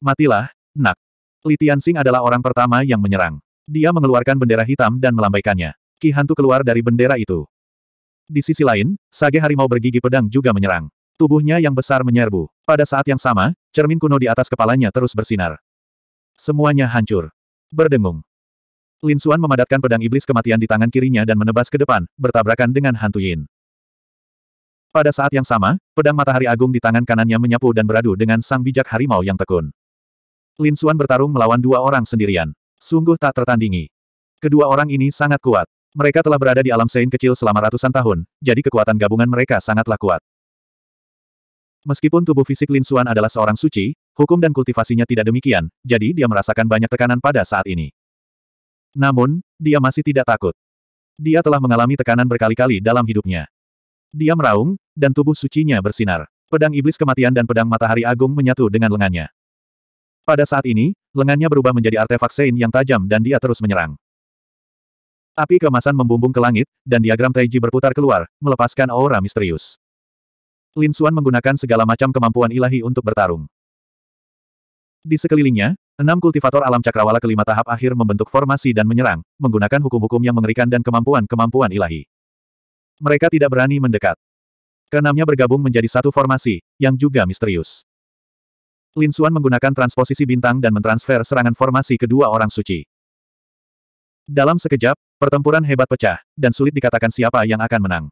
Matilah, nak. Li Tianxing adalah orang pertama yang menyerang. Dia mengeluarkan bendera hitam dan melambaikannya. Ki hantu keluar dari bendera itu. Di sisi lain, sage harimau bergigi pedang juga menyerang. Tubuhnya yang besar menyerbu. Pada saat yang sama, cermin kuno di atas kepalanya terus bersinar. Semuanya hancur. Berdengung. Lin Xuan memadatkan pedang iblis kematian di tangan kirinya dan menebas ke depan, bertabrakan dengan hantu Yin. Pada saat yang sama, pedang matahari agung di tangan kanannya menyapu dan beradu dengan sang bijak harimau yang tekun. Lin Xuan bertarung melawan dua orang sendirian. Sungguh tak tertandingi. Kedua orang ini sangat kuat. Mereka telah berada di alam Sein kecil selama ratusan tahun, jadi kekuatan gabungan mereka sangatlah kuat. Meskipun tubuh fisik Lin Xuan adalah seorang suci, hukum dan kultivasinya tidak demikian, jadi dia merasakan banyak tekanan pada saat ini. Namun, dia masih tidak takut. Dia telah mengalami tekanan berkali-kali dalam hidupnya. Dia meraung, dan tubuh sucinya bersinar. Pedang iblis kematian dan pedang matahari agung menyatu dengan lengannya. Pada saat ini, lengannya berubah menjadi artefak Sein yang tajam dan dia terus menyerang. Api kemasan membumbung ke langit, dan diagram Taiji berputar keluar, melepaskan aura misterius. Lin Xuan menggunakan segala macam kemampuan ilahi untuk bertarung. Di sekelilingnya, enam kultivator alam cakrawala kelima tahap akhir membentuk formasi dan menyerang, menggunakan hukum-hukum yang mengerikan dan kemampuan-kemampuan ilahi. Mereka tidak berani mendekat. Keenamnya bergabung menjadi satu formasi, yang juga misterius. Lin Xuan menggunakan transposisi bintang dan mentransfer serangan formasi kedua orang suci. Dalam sekejap, Pertempuran hebat pecah, dan sulit dikatakan siapa yang akan menang.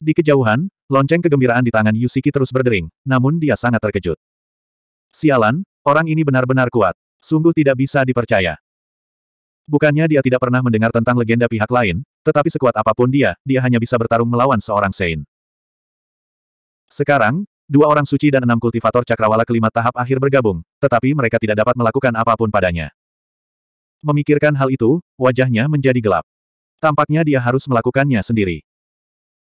Di kejauhan, lonceng kegembiraan di tangan Yusiki terus berdering, namun dia sangat terkejut. Sialan, orang ini benar-benar kuat. Sungguh tidak bisa dipercaya. Bukannya dia tidak pernah mendengar tentang legenda pihak lain, tetapi sekuat apa pun dia, dia hanya bisa bertarung melawan seorang Saint. Sekarang, dua orang suci dan enam kultivator cakrawala kelima tahap akhir bergabung, tetapi mereka tidak dapat melakukan apa pun padanya. Memikirkan hal itu, wajahnya menjadi gelap. Tampaknya dia harus melakukannya sendiri.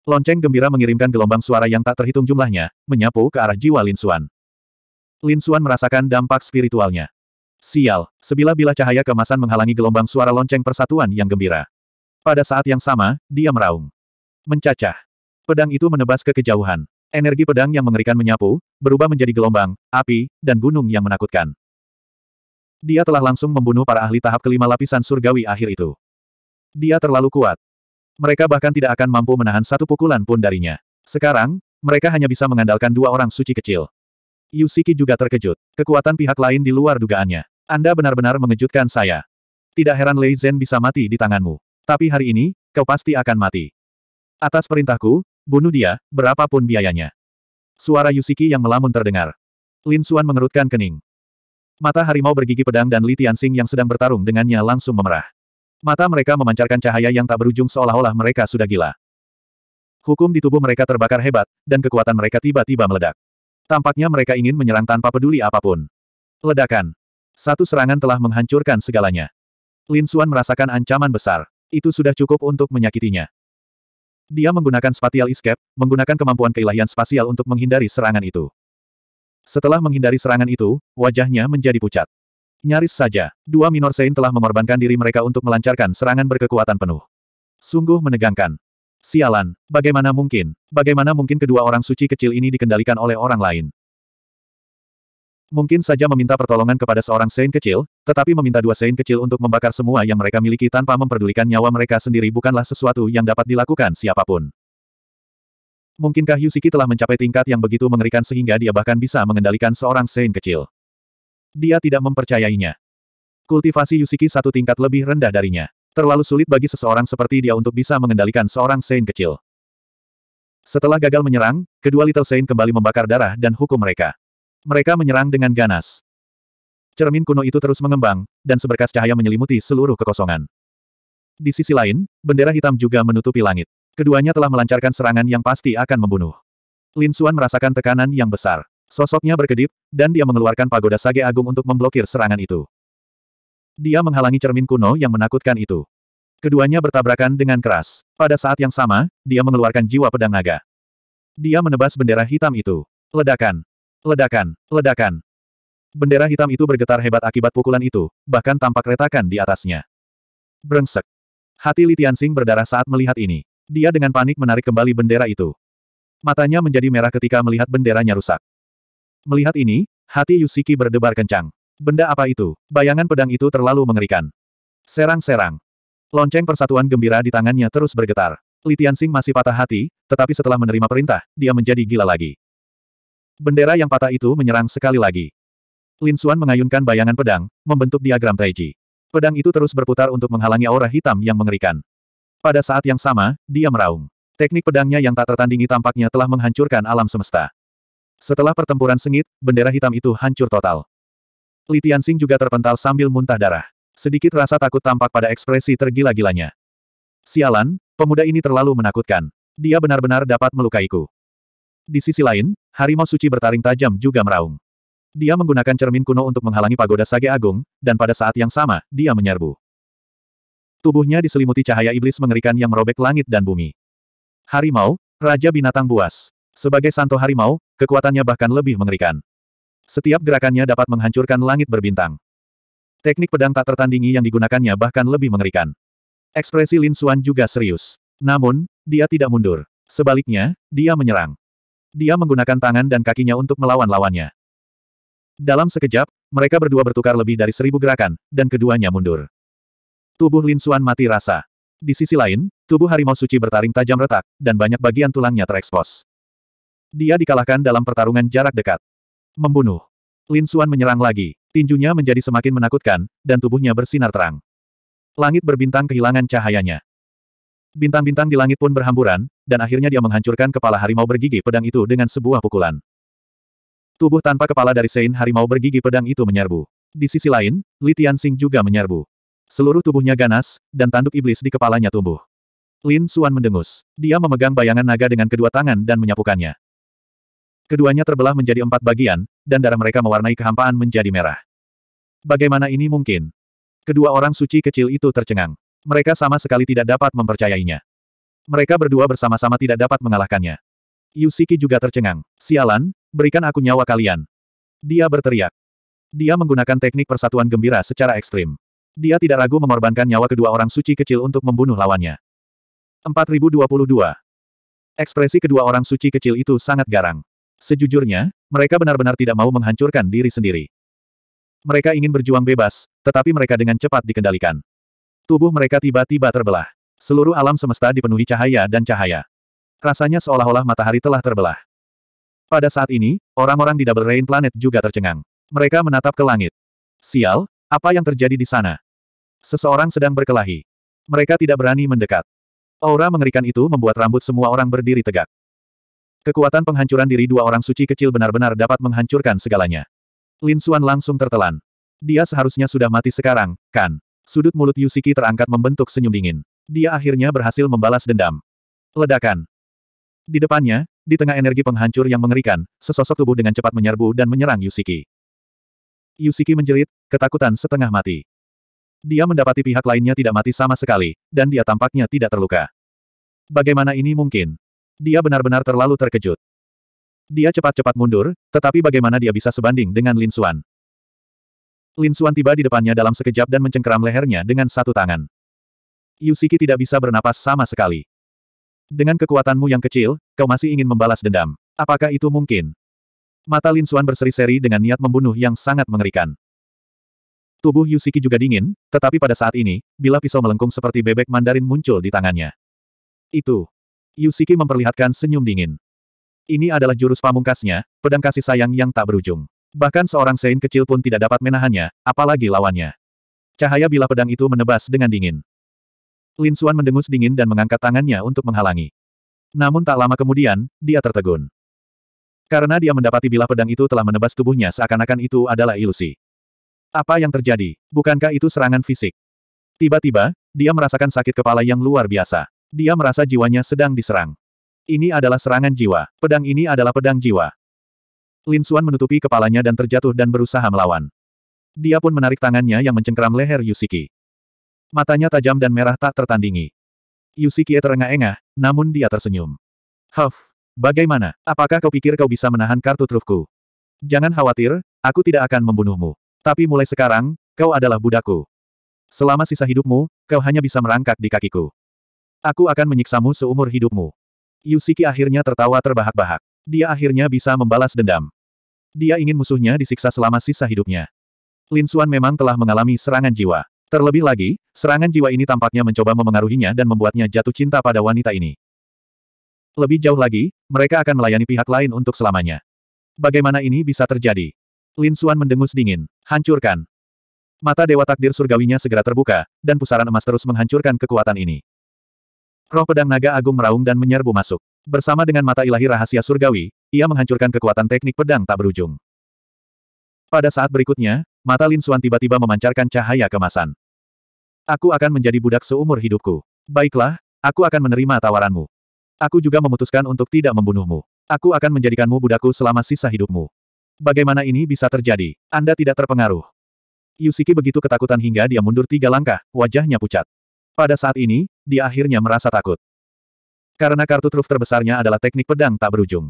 Lonceng gembira mengirimkan gelombang suara yang tak terhitung jumlahnya, menyapu ke arah jiwa Lin Xuan. Lin Xuan merasakan dampak spiritualnya. Sial, sebilah-bilah cahaya kemasan menghalangi gelombang suara lonceng persatuan yang gembira. Pada saat yang sama, dia meraung. Mencacah. Pedang itu menebas ke kejauhan. Energi pedang yang mengerikan menyapu, berubah menjadi gelombang, api, dan gunung yang menakutkan. Dia telah langsung membunuh para ahli tahap kelima lapisan surgawi akhir itu. Dia terlalu kuat. Mereka bahkan tidak akan mampu menahan satu pukulan pun darinya. Sekarang, mereka hanya bisa mengandalkan dua orang suci kecil. Yusiki juga terkejut. Kekuatan pihak lain di luar dugaannya. Anda benar-benar mengejutkan saya. Tidak heran Lei Zhen bisa mati di tanganmu. Tapi hari ini, kau pasti akan mati. Atas perintahku, bunuh dia, berapapun biayanya. Suara Yusiki yang melamun terdengar. Lin Xuan mengerutkan kening. Mata harimau bergigi pedang dan Li Tianxing yang sedang bertarung dengannya langsung memerah. Mata mereka memancarkan cahaya yang tak berujung seolah-olah mereka sudah gila. Hukum di tubuh mereka terbakar hebat, dan kekuatan mereka tiba-tiba meledak. Tampaknya mereka ingin menyerang tanpa peduli apa pun. Ledakan. Satu serangan telah menghancurkan segalanya. Lin Xuan merasakan ancaman besar. Itu sudah cukup untuk menyakitinya. Dia menggunakan spatial escape, menggunakan kemampuan keilahian spasial untuk menghindari serangan itu. Setelah menghindari serangan itu, wajahnya menjadi pucat. Nyaris saja, dua minor Saint telah mengorbankan diri mereka untuk melancarkan serangan berkekuatan penuh. Sungguh menegangkan. Sialan, bagaimana mungkin? Bagaimana mungkin kedua orang suci kecil ini dikendalikan oleh orang lain? Mungkin saja meminta pertolongan kepada seorang Saint kecil, tetapi meminta dua Saint kecil untuk membakar semua yang mereka miliki tanpa memperdulikan nyawa mereka sendiri bukanlah sesuatu yang dapat dilakukan siapa pun. Mungkinkah Yusiki telah mencapai tingkat yang begitu mengerikan sehingga dia bahkan bisa mengendalikan seorang Saint kecil? Dia tidak mempercayainya. Kultivasi Yusiki satu tingkat lebih rendah darinya. Terlalu sulit bagi seseorang seperti dia untuk bisa mengendalikan seorang Saint kecil. Setelah gagal menyerang, kedua Little Saint kembali membakar darah dan hukum mereka. Mereka menyerang dengan ganas. Cermin kuno itu terus mengembang, dan seberkas cahaya menyelimuti seluruh kekosongan. Di sisi lain, bendera hitam juga menutupi langit. Keduanya telah melancarkan serangan yang pasti akan membunuh. Lin Xuan merasakan tekanan yang besar. Sosoknya berkedip, dan dia mengeluarkan pagoda sage agung untuk memblokir serangan itu. Dia menghalangi cermin kuno yang menakutkan itu. Keduanya bertabrakan dengan keras. Pada saat yang sama, dia mengeluarkan jiwa pedang naga. Dia menebas bendera hitam itu. Ledakan. Ledakan. Ledakan. Bendera hitam itu bergetar hebat akibat pukulan itu, bahkan tampak retakan di atasnya. Brengsek. Hati Li Tianxing berdarah saat melihat ini. Dia dengan panik menarik kembali bendera itu. Matanya menjadi merah ketika melihat benderanya rusak. Melihat ini, hati Yusiki berdebar kencang. Benda apa itu? Bayangan pedang itu terlalu mengerikan. Serang-serang. Lonceng persatuan gembira di tangannya terus bergetar. Li Tianxing masih patah hati, tetapi setelah menerima perintah, dia menjadi gila lagi. Bendera yang patah itu menyerang sekali lagi. Lin Xuan mengayunkan bayangan pedang, membentuk diagram Taiji. Pedang itu terus berputar untuk menghalangi aura hitam yang mengerikan. Pada saat yang sama, dia meraung. Teknik pedangnya yang tak tertandingi tampaknya telah menghancurkan alam semesta. Setelah pertempuran sengit, bendera hitam itu hancur total. Li Tianxing juga terpental sambil muntah darah. Sedikit rasa takut tampak pada ekspresi tergila-gilanya. Sialan, pemuda ini terlalu menakutkan. Dia benar-benar dapat melukaiku. Di sisi lain, harimau suci bertaring tajam juga meraung. Dia menggunakan cermin kuno untuk menghalangi pagoda Sage Agung, dan pada saat yang sama, dia menyerbu. Tubuhnya diselimuti cahaya iblis mengerikan yang merobek langit dan bumi. Harimau, Raja Binatang Buas. Sebagai santo harimau, kekuatannya bahkan lebih mengerikan. Setiap gerakannya dapat menghancurkan langit berbintang. Teknik pedang tak tertandingi yang digunakannya bahkan lebih mengerikan. Ekspresi Lin Xuan juga serius. Namun, dia tidak mundur. Sebaliknya, dia menyerang. Dia menggunakan tangan dan kakinya untuk melawan lawannya. Dalam sekejap, mereka berdua bertukar lebih dari seribu gerakan, dan keduanya mundur. Tubuh Lin Xuan mati rasa. Di sisi lain, tubuh harimau suci bertaring tajam retak, dan banyak bagian tulangnya terekspos. Dia dikalahkan dalam pertarungan jarak dekat. Membunuh. Lin Xuan menyerang lagi. Tinjunya menjadi semakin menakutkan, dan tubuhnya bersinar terang. Langit berbintang kehilangan cahayanya. Bintang-bintang di langit pun berhamburan, dan akhirnya dia menghancurkan kepala harimau bergigi pedang itu dengan sebuah pukulan. Tubuh tanpa kepala dari Sein harimau bergigi pedang itu menyerbu. Di sisi lain, Li Tianxing juga menyerbu. Seluruh tubuhnya ganas, dan tanduk iblis di kepalanya tumbuh. Lin Xuan mendengus. Dia memegang bayangan naga dengan kedua tangan dan menyapukannya. Keduanya terbelah menjadi empat bagian, dan darah mereka mewarnai kehampaan menjadi merah. Bagaimana ini mungkin? Kedua orang suci kecil itu tercengang. Mereka sama sekali tidak dapat mempercayainya. Mereka berdua bersama-sama tidak dapat mengalahkannya. Yusiki juga tercengang. Sialan, berikan aku nyawa kalian. Dia berteriak. Dia menggunakan teknik persatuan gembira secara ekstrim. Dia tidak ragu mengorbankan nyawa kedua orang suci kecil untuk membunuh lawannya. 4022. Ekspresi kedua orang suci kecil itu sangat garang. Sejujurnya, mereka benar-benar tidak mau menghancurkan diri sendiri. Mereka ingin berjuang bebas, tetapi mereka dengan cepat dikendalikan. Tubuh mereka tiba-tiba terbelah. Seluruh alam semesta dipenuhi cahaya dan cahaya. Rasanya seolah-olah matahari telah terbelah. Pada saat ini, orang-orang di Double Rain Planet juga tercengang. Mereka menatap ke langit. Sial, apa yang terjadi di sana? Seseorang sedang berkelahi. Mereka tidak berani mendekat. Aura mengerikan itu membuat rambut semua orang berdiri tegak. Kekuatan penghancuran diri dua orang suci kecil benar-benar dapat menghancurkan segalanya. Lin Xuan langsung tertelan. Dia seharusnya sudah mati sekarang, kan? Sudut mulut Yusiki terangkat membentuk senyum dingin. Dia akhirnya berhasil membalas dendam. Ledakan. Di depannya, di tengah energi penghancur yang mengerikan, sesosok tubuh dengan cepat menyerbu dan menyerang Yusiki. Yusiki menjerit, ketakutan setengah mati. Dia mendapati pihak lainnya tidak mati sama sekali, dan dia tampaknya tidak terluka. Bagaimana ini mungkin? Dia benar-benar terlalu terkejut. Dia cepat-cepat mundur, tetapi bagaimana dia bisa sebanding dengan Lin Xuan? Lin Xuan tiba di depannya dalam sekejap dan mencengkeram lehernya dengan satu tangan. Yusiki tidak bisa bernapas sama sekali. Dengan kekuatanmu yang kecil, kau masih ingin membalas dendam. Apakah itu mungkin? Mata Lin Xuan berseri-seri dengan niat membunuh yang sangat mengerikan. Tubuh Yusiki juga dingin, tetapi pada saat ini, bila pisau melengkung seperti bebek mandarin muncul di tangannya. Itu. Yusiki memperlihatkan senyum dingin. Ini adalah jurus pamungkasnya, pedang kasih sayang yang tak berujung. Bahkan seorang Sein kecil pun tidak dapat menahannya, apalagi lawannya. Cahaya bilah pedang itu menebas dengan dingin. Lin Xuan mendengus dingin dan mengangkat tangannya untuk menghalangi. Namun tak lama kemudian, dia tertegun. Karena dia mendapati bilah pedang itu telah menebas tubuhnya seakan-akan itu adalah ilusi. Apa yang terjadi? Bukankah itu serangan fisik? Tiba-tiba, dia merasakan sakit kepala yang luar biasa. Dia merasa jiwanya sedang diserang. Ini adalah serangan jiwa. Pedang ini adalah pedang jiwa. Lin Xuan menutupi kepalanya dan terjatuh dan berusaha melawan. Dia pun menarik tangannya yang mencengkeram leher Yusiki. Matanya tajam dan merah tak tertandingi. Yusiki terengah-engah, namun dia tersenyum. Huff, bagaimana? Apakah kau pikir kau bisa menahan kartu trufku? Jangan khawatir, aku tidak akan membunuhmu. Tapi mulai sekarang, kau adalah budakku. Selama sisa hidupmu, kau hanya bisa merangkak di kakiku. Aku akan menyiksamu seumur hidupmu. Yusiki akhirnya tertawa terbahak-bahak. Dia akhirnya bisa membalas dendam. Dia ingin musuhnya disiksa selama sisa hidupnya. Lin Xuan memang telah mengalami serangan jiwa. Terlebih lagi, serangan jiwa ini tampaknya mencoba memengaruhinya dan membuatnya jatuh cinta pada wanita ini. Lebih jauh lagi, mereka akan melayani pihak lain untuk selamanya. Bagaimana ini bisa terjadi? Lin Xuan mendengus dingin. Hancurkan. Mata Dewa Takdir Surgawinya segera terbuka, dan pusaran emas terus menghancurkan kekuatan ini. Roh pedang naga agung meraung dan menyerbu masuk. Bersama dengan mata ilahi rahasia surgawi, ia menghancurkan kekuatan teknik pedang tak berujung. Pada saat berikutnya, mata Lin Xuan tiba-tiba memancarkan cahaya kemasan. Aku akan menjadi budak seumur hidupku. Baiklah, aku akan menerima tawaranmu. Aku juga memutuskan untuk tidak membunuhmu. Aku akan menjadikanmu budakku selama sisa hidupmu. Bagaimana ini bisa terjadi? Anda tidak terpengaruh. Yusiki begitu ketakutan hingga dia mundur tiga langkah, wajahnya pucat. Pada saat ini, dia akhirnya merasa takut. Karena kartu truf terbesarnya adalah teknik pedang tak berujung.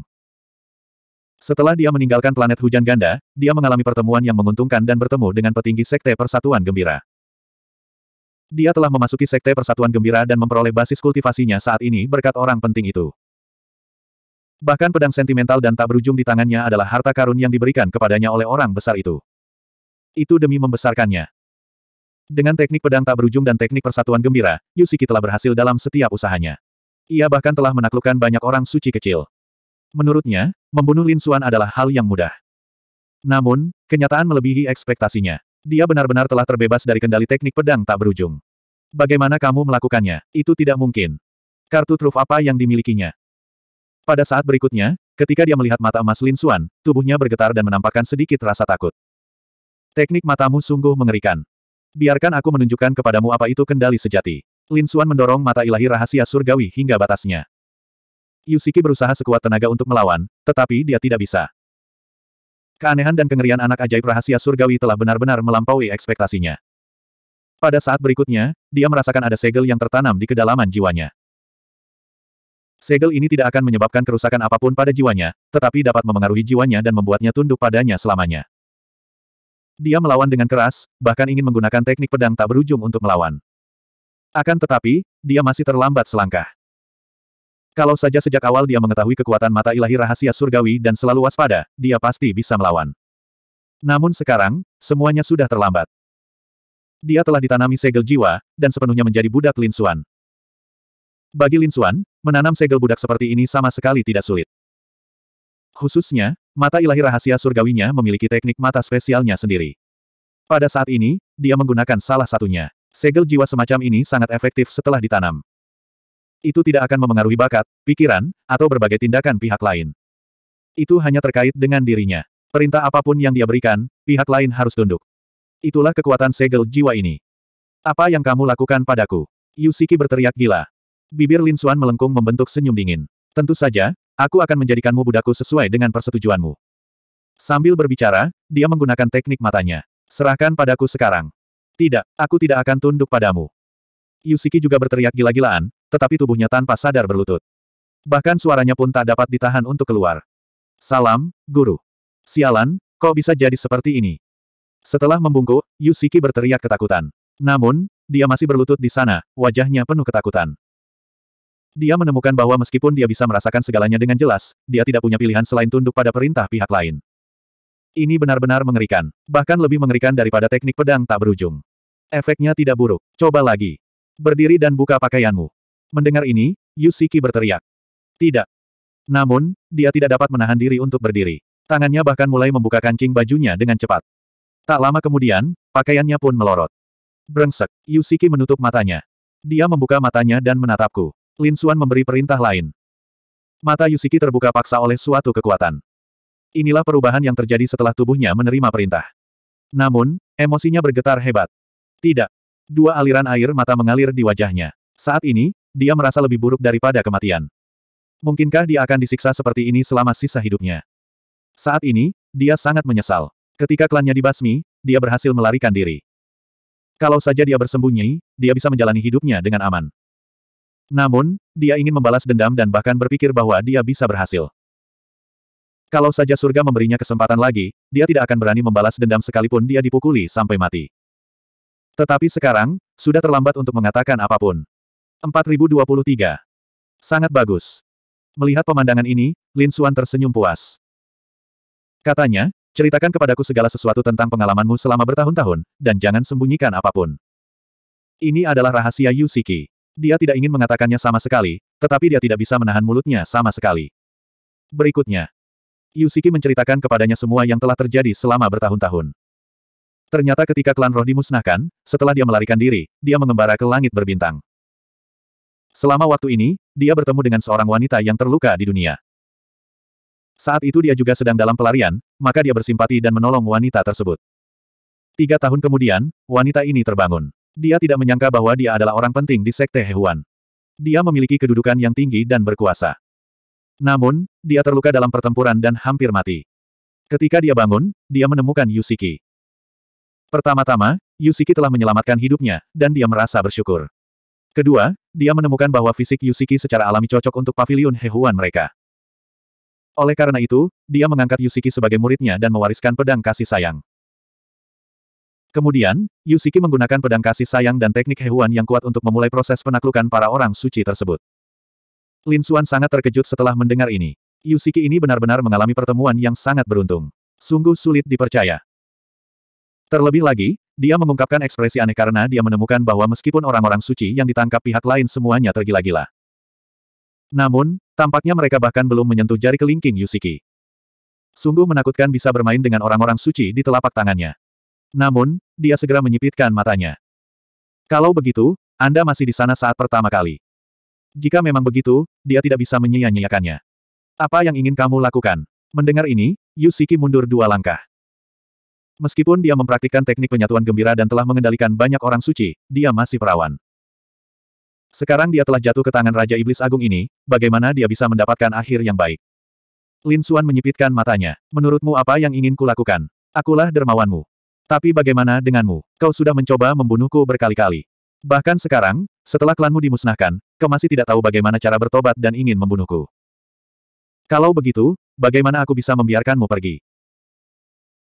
Setelah dia meninggalkan planet hujan ganda, dia mengalami pertemuan yang menguntungkan dan bertemu dengan petinggi Sekte Persatuan Gembira. Dia telah memasuki Sekte Persatuan Gembira dan memperoleh basis kultivasinya saat ini berkat orang penting itu. Bahkan pedang sentimental dan tak berujung di tangannya adalah harta karun yang diberikan kepadanya oleh orang besar itu. Itu demi membesarkannya. Dengan teknik pedang tak berujung dan teknik persatuan gembira, Yusiki telah berhasil dalam setiap usahanya. Ia bahkan telah menaklukkan banyak orang suci kecil. Menurutnya, membunuh Lin Xuan adalah hal yang mudah. Namun, kenyataan melebihi ekspektasinya. Dia benar-benar telah terbebas dari kendali teknik pedang tak berujung. Bagaimana kamu melakukannya? Itu tidak mungkin. Kartu truf apa yang dimilikinya? Pada saat berikutnya, ketika dia melihat mata emas Lin Xuan, tubuhnya bergetar dan menampakkan sedikit rasa takut. Teknik matamu sungguh mengerikan. Biarkan aku menunjukkan kepadamu apa itu kendali sejati. Lin Xuan mendorong mata ilahi rahasia surgawi hingga batasnya. Yusiki berusaha sekuat tenaga untuk melawan, tetapi dia tidak bisa. Keanehan dan kengerian anak ajaib rahasia surgawi telah benar-benar melampaui ekspektasinya. Pada saat berikutnya, dia merasakan ada segel yang tertanam di kedalaman jiwanya. Segel ini tidak akan menyebabkan kerusakan apa pun pada jiwanya, tetapi dapat memengaruhi jiwanya dan membuatnya tunduk padanya selamanya. Dia melawan dengan keras, bahkan ingin menggunakan teknik pedang tak berujung untuk melawan. Akan tetapi, dia masih terlambat selangkah. Kalau saja sejak awal dia mengetahui kekuatan mata ilahi rahasia surgawi dan selalu waspada, dia pasti bisa melawan. Namun sekarang, semuanya sudah terlambat. Dia telah ditanami segel jiwa, dan sepenuhnya menjadi budak Lin Xuan. Bagi Lin Xuan, menanam segel budak seperti ini sama sekali tidak sulit. Khususnya, mata ilahi rahasia surgawinya memiliki teknik mata spesialnya sendiri. Pada saat ini, dia menggunakan salah satunya. Segel jiwa semacam ini sangat efektif setelah ditanam. Itu tidak akan memengaruhi bakat, pikiran, atau berbagai tindakan pihak lain. Itu hanya terkait dengan dirinya. Perintah apa pun yang dia berikan, pihak lain harus tunduk. Itulah kekuatan segel jiwa ini. Apa yang kamu lakukan padaku? Yusiki berteriak gila. Bibir Lin Xuan melengkung membentuk senyum dingin. Tentu saja, Aku akan menjadikanmu budakku sesuai dengan persetujuanmu. Sambil berbicara, dia menggunakan teknik matanya. Serahkan padaku sekarang. Tidak, aku tidak akan tunduk padamu. Yusiki juga berteriak gila-gilaan, tetapi tubuhnya tanpa sadar berlutut. Bahkan suaranya pun tak dapat ditahan untuk keluar. Salam, guru. Sialan, kok bisa jadi seperti ini? Setelah membungkuk, Yusiki berteriak ketakutan. Namun, dia masih berlutut di sana, wajahnya penuh ketakutan. Dia menemukan bahwa meskipun dia bisa merasakan segalanya dengan jelas, dia tidak punya pilihan selain tunduk pada perintah pihak lain. Ini benar-benar mengerikan. Bahkan lebih mengerikan daripada teknik pedang tak berujung. Efeknya tidak buruk. Coba lagi. Berdiri dan buka pakaianmu. Mendengar ini, Yusiki berteriak. Tidak. Namun, dia tidak dapat menahan diri untuk berdiri. Tangannya bahkan mulai membuka kancing bajunya dengan cepat. Tak lama kemudian, pakaiannya pun melorot. Brengsek, Yusiki menutup matanya. Dia membuka matanya dan menatapku. Lin Xuan memberi perintah lain. Mata Yusiki terbuka paksa oleh suatu kekuatan. Inilah perubahan yang terjadi setelah tubuhnya menerima perintah. Namun, emosinya bergetar hebat. Tidak. Dua aliran air mata mengalir di wajahnya. Saat ini, dia merasa lebih buruk daripada kematian. Mungkinkah dia akan disiksa seperti ini selama sisa hidupnya? Saat ini, dia sangat menyesal. Ketika klannya dibasmi, dia berhasil melarikan diri. Kalau saja dia bersembunyi, dia bisa menjalani hidupnya dengan aman. Namun, dia ingin membalas dendam dan bahkan berpikir bahwa dia bisa berhasil. Kalau saja surga memberinya kesempatan lagi, dia tidak akan berani membalas dendam sekalipun dia dipukuli sampai mati. Tetapi sekarang, sudah terlambat untuk mengatakan apa pun. 4023. Sangat bagus. Melihat pemandangan ini, Lin Xuan tersenyum puas. Katanya, ceritakan kepadaku segala sesuatu tentang pengalamanmu selama bertahun-tahun, dan jangan sembunyikan apa pun. Ini adalah rahasia Yusiki. Dia tidak ingin mengatakannya sama sekali, tetapi dia tidak bisa menahan mulutnya sama sekali. Berikutnya, Yusiki menceritakan kepadanya semua yang telah terjadi selama bertahun-tahun. Ternyata ketika klan roh dimusnahkan, setelah dia melarikan diri, dia mengembara ke langit berbintang. Selama waktu ini, dia bertemu dengan seorang wanita yang terluka di dunia. Saat itu dia juga sedang dalam pelarian, maka dia bersimpati dan menolong wanita tersebut. Tiga tahun kemudian, wanita ini terbangun. Dia tidak menyangka bahwa dia adalah orang penting di Sekte Hehuan. Dia memiliki kedudukan yang tinggi dan berkuasa. Namun, dia terluka dalam pertempuran dan hampir mati. Ketika dia bangun, dia menemukan Yusiki. Pertama-tama, Yusiki telah menyelamatkan hidupnya, dan dia merasa bersyukur. Kedua, dia menemukan bahwa fisik Yusiki secara alami cocok untuk pavilion Hehuan mereka. Oleh karena itu, dia mengangkat Yusiki sebagai muridnya dan mewariskan pedang kasih sayang. Kemudian, Yusiki menggunakan pedang kasih sayang dan teknik Hehuan yang kuat untuk memulai proses penaklukan para orang suci tersebut. Lin Xuan sangat terkejut setelah mendengar ini. Yusiki ini benar-benar mengalami pertemuan yang sangat beruntung. Sungguh sulit dipercaya. Terlebih lagi, dia mengungkapkan ekspresi aneh karena dia menemukan bahwa meskipun orang-orang suci yang ditangkap pihak lain semuanya tergila-gila. Namun, tampaknya mereka bahkan belum menyentuh jari kelingking Yusiki. Sungguh menakutkan bisa bermain dengan orang-orang suci di telapak tangannya. Namun, dia segera menyipitkan matanya. Kalau begitu, Anda masih di sana saat pertama kali. Jika memang begitu, dia tidak bisa menyia-nyiakannya. Apa yang ingin kamu lakukan? Mendengar ini, Yusiki mundur dua langkah. Meskipun dia mempraktikkan teknik penyatuan gembira dan telah mengendalikan banyak orang suci, dia masih perawan. Sekarang dia telah jatuh ke tangan Raja Iblis Agung ini, bagaimana dia bisa mendapatkan akhir yang baik? Lin Xuan menyipitkan matanya. Menurutmu apa yang ingin kulakukan? Akulah dermawanmu. Tapi bagaimana denganmu? Kau sudah mencoba membunuhku berkali-kali. Bahkan sekarang, setelah klanmu dimusnahkan, kau masih tidak tahu bagaimana cara bertobat dan ingin membunuhku. Kalau begitu, bagaimana aku bisa membiarkanmu pergi?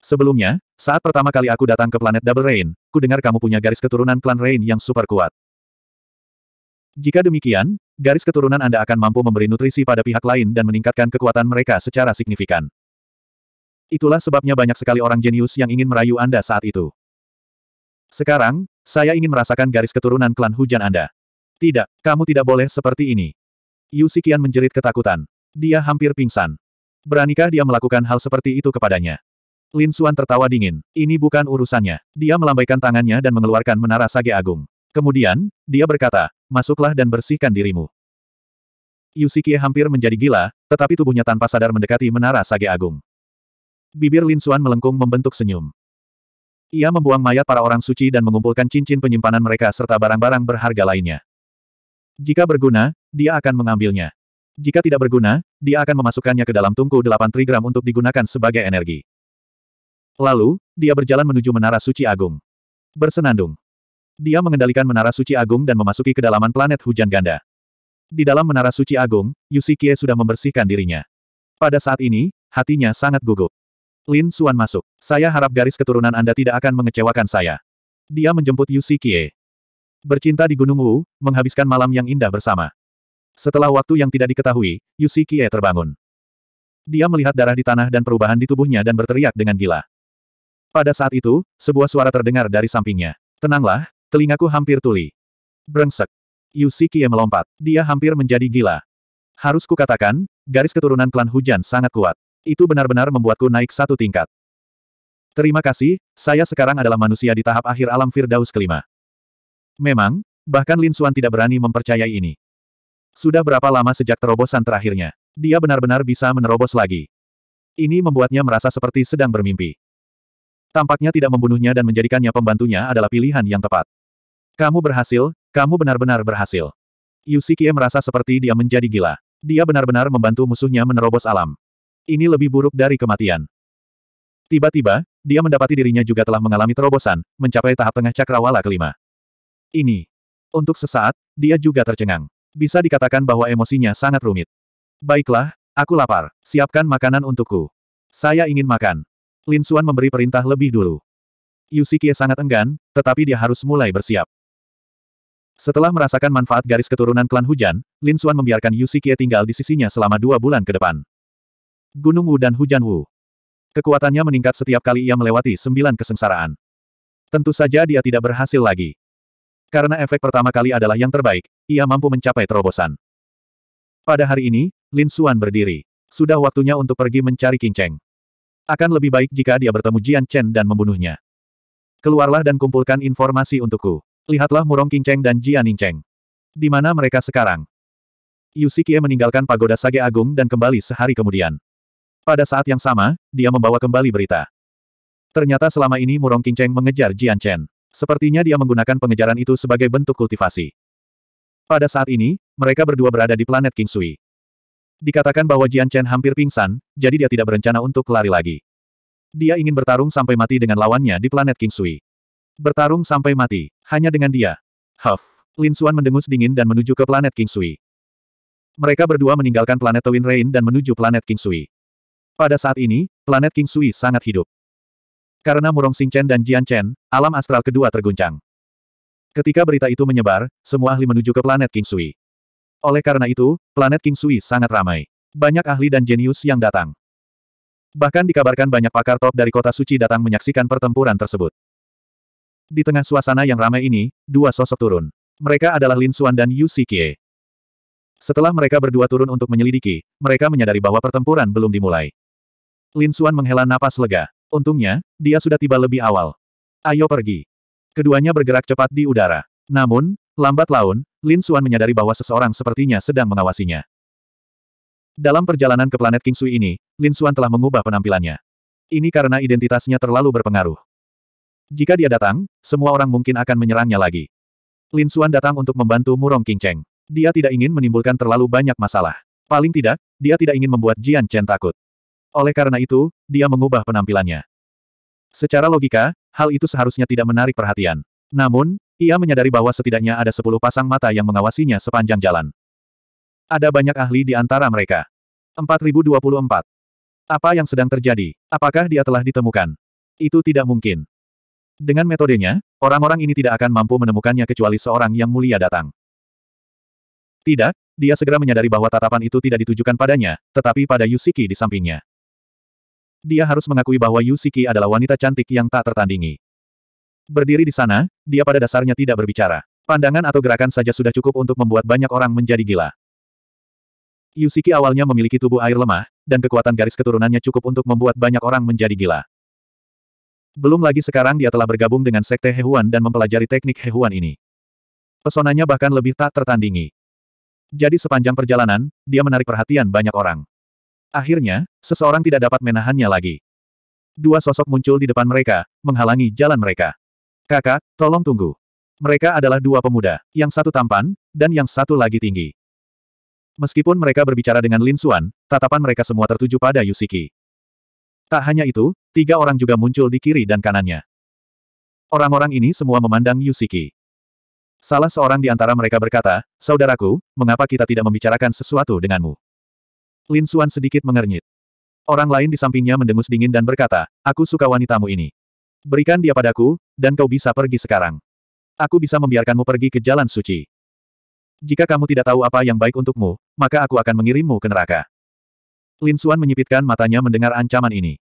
Sebelumnya, saat pertama kali aku datang ke planet Double Rain, ku dengar kamu punya garis keturunan klan Rain yang super kuat. Jika demikian, garis keturunan Anda akan mampu memberi nutrisi pada pihak lain dan meningkatkan kekuatan mereka secara signifikan. Itulah sebabnya banyak sekali orang jenius yang ingin merayu Anda saat itu. Sekarang, saya ingin merasakan garis keturunan klan hujan Anda. Tidak, kamu tidak boleh seperti ini. Yu Xiqian menjerit ketakutan. Dia hampir pingsan. Beranikah dia melakukan hal seperti itu kepadanya? Lin Xuan tertawa dingin. Ini bukan urusannya. Dia melambaikan tangannya dan mengeluarkan menara sage agung. Kemudian, dia berkata, masuklah dan bersihkan dirimu. Yusikie hampir menjadi gila, tetapi tubuhnya tanpa sadar mendekati menara sage agung. Bibir Lin Xuan melengkung membentuk senyum. Ia membuang mayat para orang suci dan mengumpulkan cincin penyimpanan mereka serta barang-barang berharga lainnya. Jika berguna, dia akan mengambilnya. Jika tidak berguna, dia akan memasukkannya ke dalam tungku 8 trigram untuk digunakan sebagai energi. Lalu, dia berjalan menuju menara suci agung. Bersenandung. Dia mengendalikan Menara Suci Agung dan memasuki kedalaman planet hujan ganda. Di dalam Menara Suci Agung, Yusikie sudah membersihkan dirinya. Pada saat ini, hatinya sangat gugup. Lin Xuan masuk. Saya harap garis keturunan Anda tidak akan mengecewakan saya. Dia menjemput Yusikie. Bercinta di Gunung Wu, menghabiskan malam yang indah bersama. Setelah waktu yang tidak diketahui, Yusikie terbangun. Dia melihat darah di tanah dan perubahan di tubuhnya dan berteriak dengan gila. Pada saat itu, sebuah suara terdengar dari sampingnya. Tenanglah, Telingaku hampir tuli. Brengsek. Yu Xiqie melompat. Dia hampir menjadi gila. Harus kukatakan, garis keturunan klan hujan sangat kuat. Itu benar-benar membuatku naik satu tingkat. Terima kasih, saya sekarang adalah manusia di tahap akhir alam Firdaus kelima. Memang, bahkan Lin Xuan tidak berani mempercayai ini. Sudah berapa lama sejak terobosan terakhirnya? Dia benar-benar bisa menerobos lagi. Ini membuatnya merasa seperti sedang bermimpi. Tampaknya tidak membunuhnya dan menjadikannya pembantunya adalah pilihan yang tepat. Kamu berhasil, kamu benar-benar berhasil. Yusikie merasa seperti dia menjadi gila. Dia benar-benar membantu musuhnya menerobos alam. Ini lebih buruk dari kematian. Tiba-tiba, dia mendapati dirinya juga telah mengalami terobosan, mencapai tahap tengah cakrawala kelima. Ini. Untuk sesaat, dia juga tercengang. Bisa dikatakan bahwa emosinya sangat rumit. Baiklah, aku lapar. Siapkan makanan untukku. Saya ingin makan. Lin Xuan memberi perintah lebih dulu. Yusikie sangat enggan, tetapi dia harus mulai bersiap. Setelah merasakan manfaat garis keturunan klan hujan, Lin Xuan membiarkan Yu Xiqie tinggal di sisinya selama dua bulan ke depan. Gunung Wu dan Hujan Wu Kekuatannya meningkat setiap kali ia melewati sembilan kesengsaraan. Tentu saja dia tidak berhasil lagi. Karena efek pertama kali adalah yang terbaik, ia mampu mencapai terobosan. Pada hari ini, Lin Xuan berdiri. Sudah waktunya untuk pergi mencari King Cheng. Akan lebih baik jika dia bertemu Jian Chen dan membunuhnya. Keluarlah dan kumpulkan informasi untukku. Lihatlah Murong King Cheng dan Jian Ning Cheng. Di mana mereka sekarang? Yusikie meninggalkan pagoda Sage Agung dan kembali sehari kemudian. Pada saat yang sama, dia membawa kembali berita. Ternyata selama ini Murong King Cheng mengejar Jian Chen. Sepertinya dia menggunakan pengejaran itu sebagai bentuk kultivasi. Pada saat ini, mereka berdua berada di planet King Sui. Dikatakan bahwa Jian Chen hampir pingsan, jadi dia tidak berencana untuk lari lagi. Dia ingin bertarung sampai mati dengan lawannya di planet King Sui. Bertarung sampai mati, hanya dengan dia. Huff. Lin Xuan mendengus dingin dan menuju ke planet King Sui. Mereka berdua meninggalkan planet Twin Rain dan menuju planet King Sui. Pada saat ini, planet King Sui sangat hidup. Karena Murong Xing Chen dan Jian Chen, alam astral kedua terguncang. Ketika berita itu menyebar, semua ahli menuju ke planet King Sui. Oleh karena itu, planet King Sui sangat ramai. Banyak ahli dan jenius yang datang. Bahkan dikabarkan banyak pakar top dari kota suci datang menyaksikan pertempuran tersebut. Di tengah suasana yang ramai ini, dua sosok turun. Mereka adalah Lin Xuan dan Yu Xiqie. Setelah mereka berdua turun untuk menyelidiki, mereka menyadari bahwa pertempuran belum dimulai. Lin Xuan menghela napas lega. Untungnya, dia sudah tiba lebih awal. Ayo pergi. Keduanya bergerak cepat di udara. Namun, lambat laun, Lin Xuan menyadari bahwa seseorang sepertinya sedang mengawasinya. Dalam perjalanan ke planet King Sui ini, Lin Xuan telah mengubah penampilannya. Ini karena identitasnya terlalu berpengaruh. Jika dia datang, semua orang mungkin akan menyerangnya lagi. Lin Xuan datang untuk membantu Murong King Cheng. Dia tidak ingin menimbulkan terlalu banyak masalah. Paling tidak, dia tidak ingin membuat Jian Chen takut. Oleh karena itu, dia mengubah penampilannya. Secara logika, hal itu seharusnya tidak menarik perhatian. Namun, ia menyadari bahwa setidaknya ada sepuluh pasang mata yang mengawasinya sepanjang jalan. Ada banyak ahli di antara mereka. 4024. Apa yang sedang terjadi? Apakah dia telah ditemukan? Itu tidak mungkin. Dengan metodenya, orang-orang ini tidak akan mampu menemukannya kecuali seorang yang mulia datang. Tidak, dia segera menyadari bahwa tatapan itu tidak ditujukan padanya, tetapi pada Yusiki di sampingnya. Dia harus mengakui bahwa Yusiki adalah wanita cantik yang tak tertandingi. Berdiri di sana, dia pada dasarnya tidak berbicara. Pandangan atau gerakan saja sudah cukup untuk membuat banyak orang menjadi gila. Yusiki awalnya memiliki tubuh air lemah, dan kekuatan garis keturunannya cukup untuk membuat banyak orang menjadi gila. Belum lagi sekarang dia telah bergabung dengan Sekte Hehuan dan mempelajari teknik Hehuan ini. Pesonanya bahkan lebih tak tertandingi. Jadi sepanjang perjalanan, dia menarik perhatian banyak orang. Akhirnya, seseorang tidak dapat menahannya lagi. Dua sosok muncul di depan mereka, menghalangi jalan mereka. Kakak, tolong tunggu. Mereka adalah dua pemuda, yang satu tampan, dan yang satu lagi tinggi. Meskipun mereka berbicara dengan Lin Xuan, tatapan mereka semua tertuju pada Yusiki. Tak hanya itu, tiga orang juga muncul di kiri dan kanannya. Orang-orang ini semua memandang Yusiki. Salah seorang di antara mereka berkata, Saudaraku, mengapa kita tidak membicarakan sesuatu denganmu? Lin Xuan sedikit mengernyit. Orang lain di sampingnya mendengus dingin dan berkata, Aku suka wanitamu ini. Berikan dia padaku, dan kau bisa pergi sekarang. Aku bisa membiarkanmu pergi ke jalan suci. Jika kamu tidak tahu apa yang baik untukmu, maka aku akan mengirimmu ke neraka. Lin Xuan menyipitkan matanya mendengar ancaman ini.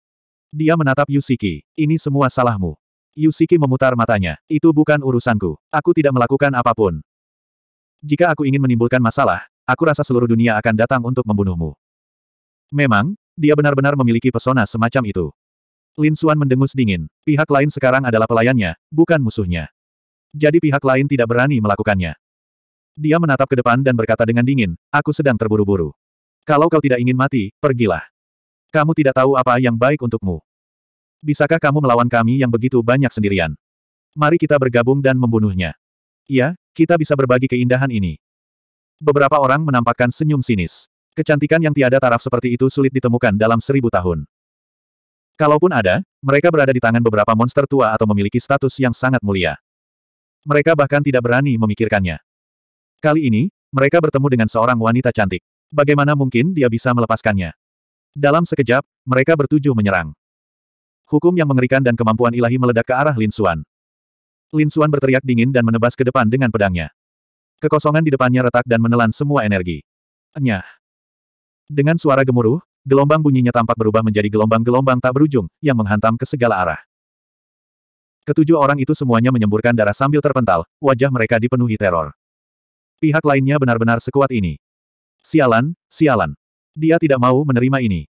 Dia menatap Yusiki. Ini semua salahmu. Yusiki memutar matanya. Itu bukan urusanku. Aku tidak melakukan apa pun. Jika aku ingin menimbulkan masalah, aku rasa seluruh dunia akan datang untuk membunuhmu. Memang, dia benar-benar memiliki pesona semacam itu. Lin Xuan mendengus dingin. Pihak lain sekarang adalah pelayannya, bukan musuhnya. Jadi pihak lain tidak berani melakukannya. Dia menatap ke depan dan berkata dengan dingin, aku sedang terburu-buru. Kalau kau tidak ingin mati, pergilah. Kamu tidak tahu apa yang baik untukmu. Bisakah kamu melawan kami yang begitu banyak sendirian? Mari kita bergabung dan membunuhnya. Ya, kita bisa berbagi keindahan ini. Beberapa orang menampakkan senyum sinis. Kecantikan yang tiada taraf seperti itu sulit ditemukan dalam seribu tahun. Kalaupun ada, mereka berada di tangan beberapa monster tua atau memiliki status yang sangat mulia. Mereka bahkan tidak berani memikirkannya. Kali ini, mereka bertemu dengan seorang wanita cantik. Bagaimana mungkin dia bisa melepaskannya? Dalam sekejap, mereka bertujuh menyerang. Hukum yang mengerikan dan kemampuan ilahi meledak ke arah Lin Xuan. Lin Xuan berteriak dingin dan menebas ke depan dengan pedangnya. Kekosongan di depannya retak dan menelan semua energi. Enyah. Dengan suara gemuruh, gelombang bunyinya tampak berubah menjadi gelombang-gelombang tak berujung, yang menghantam ke segala arah. Ketujuh orang itu semuanya menyemburkan darah sambil terpental, wajah mereka dipenuhi teror. Pihak lainnya benar-benar sekuat ini. Sialan, sialan. Dia tidak mau menerima ini.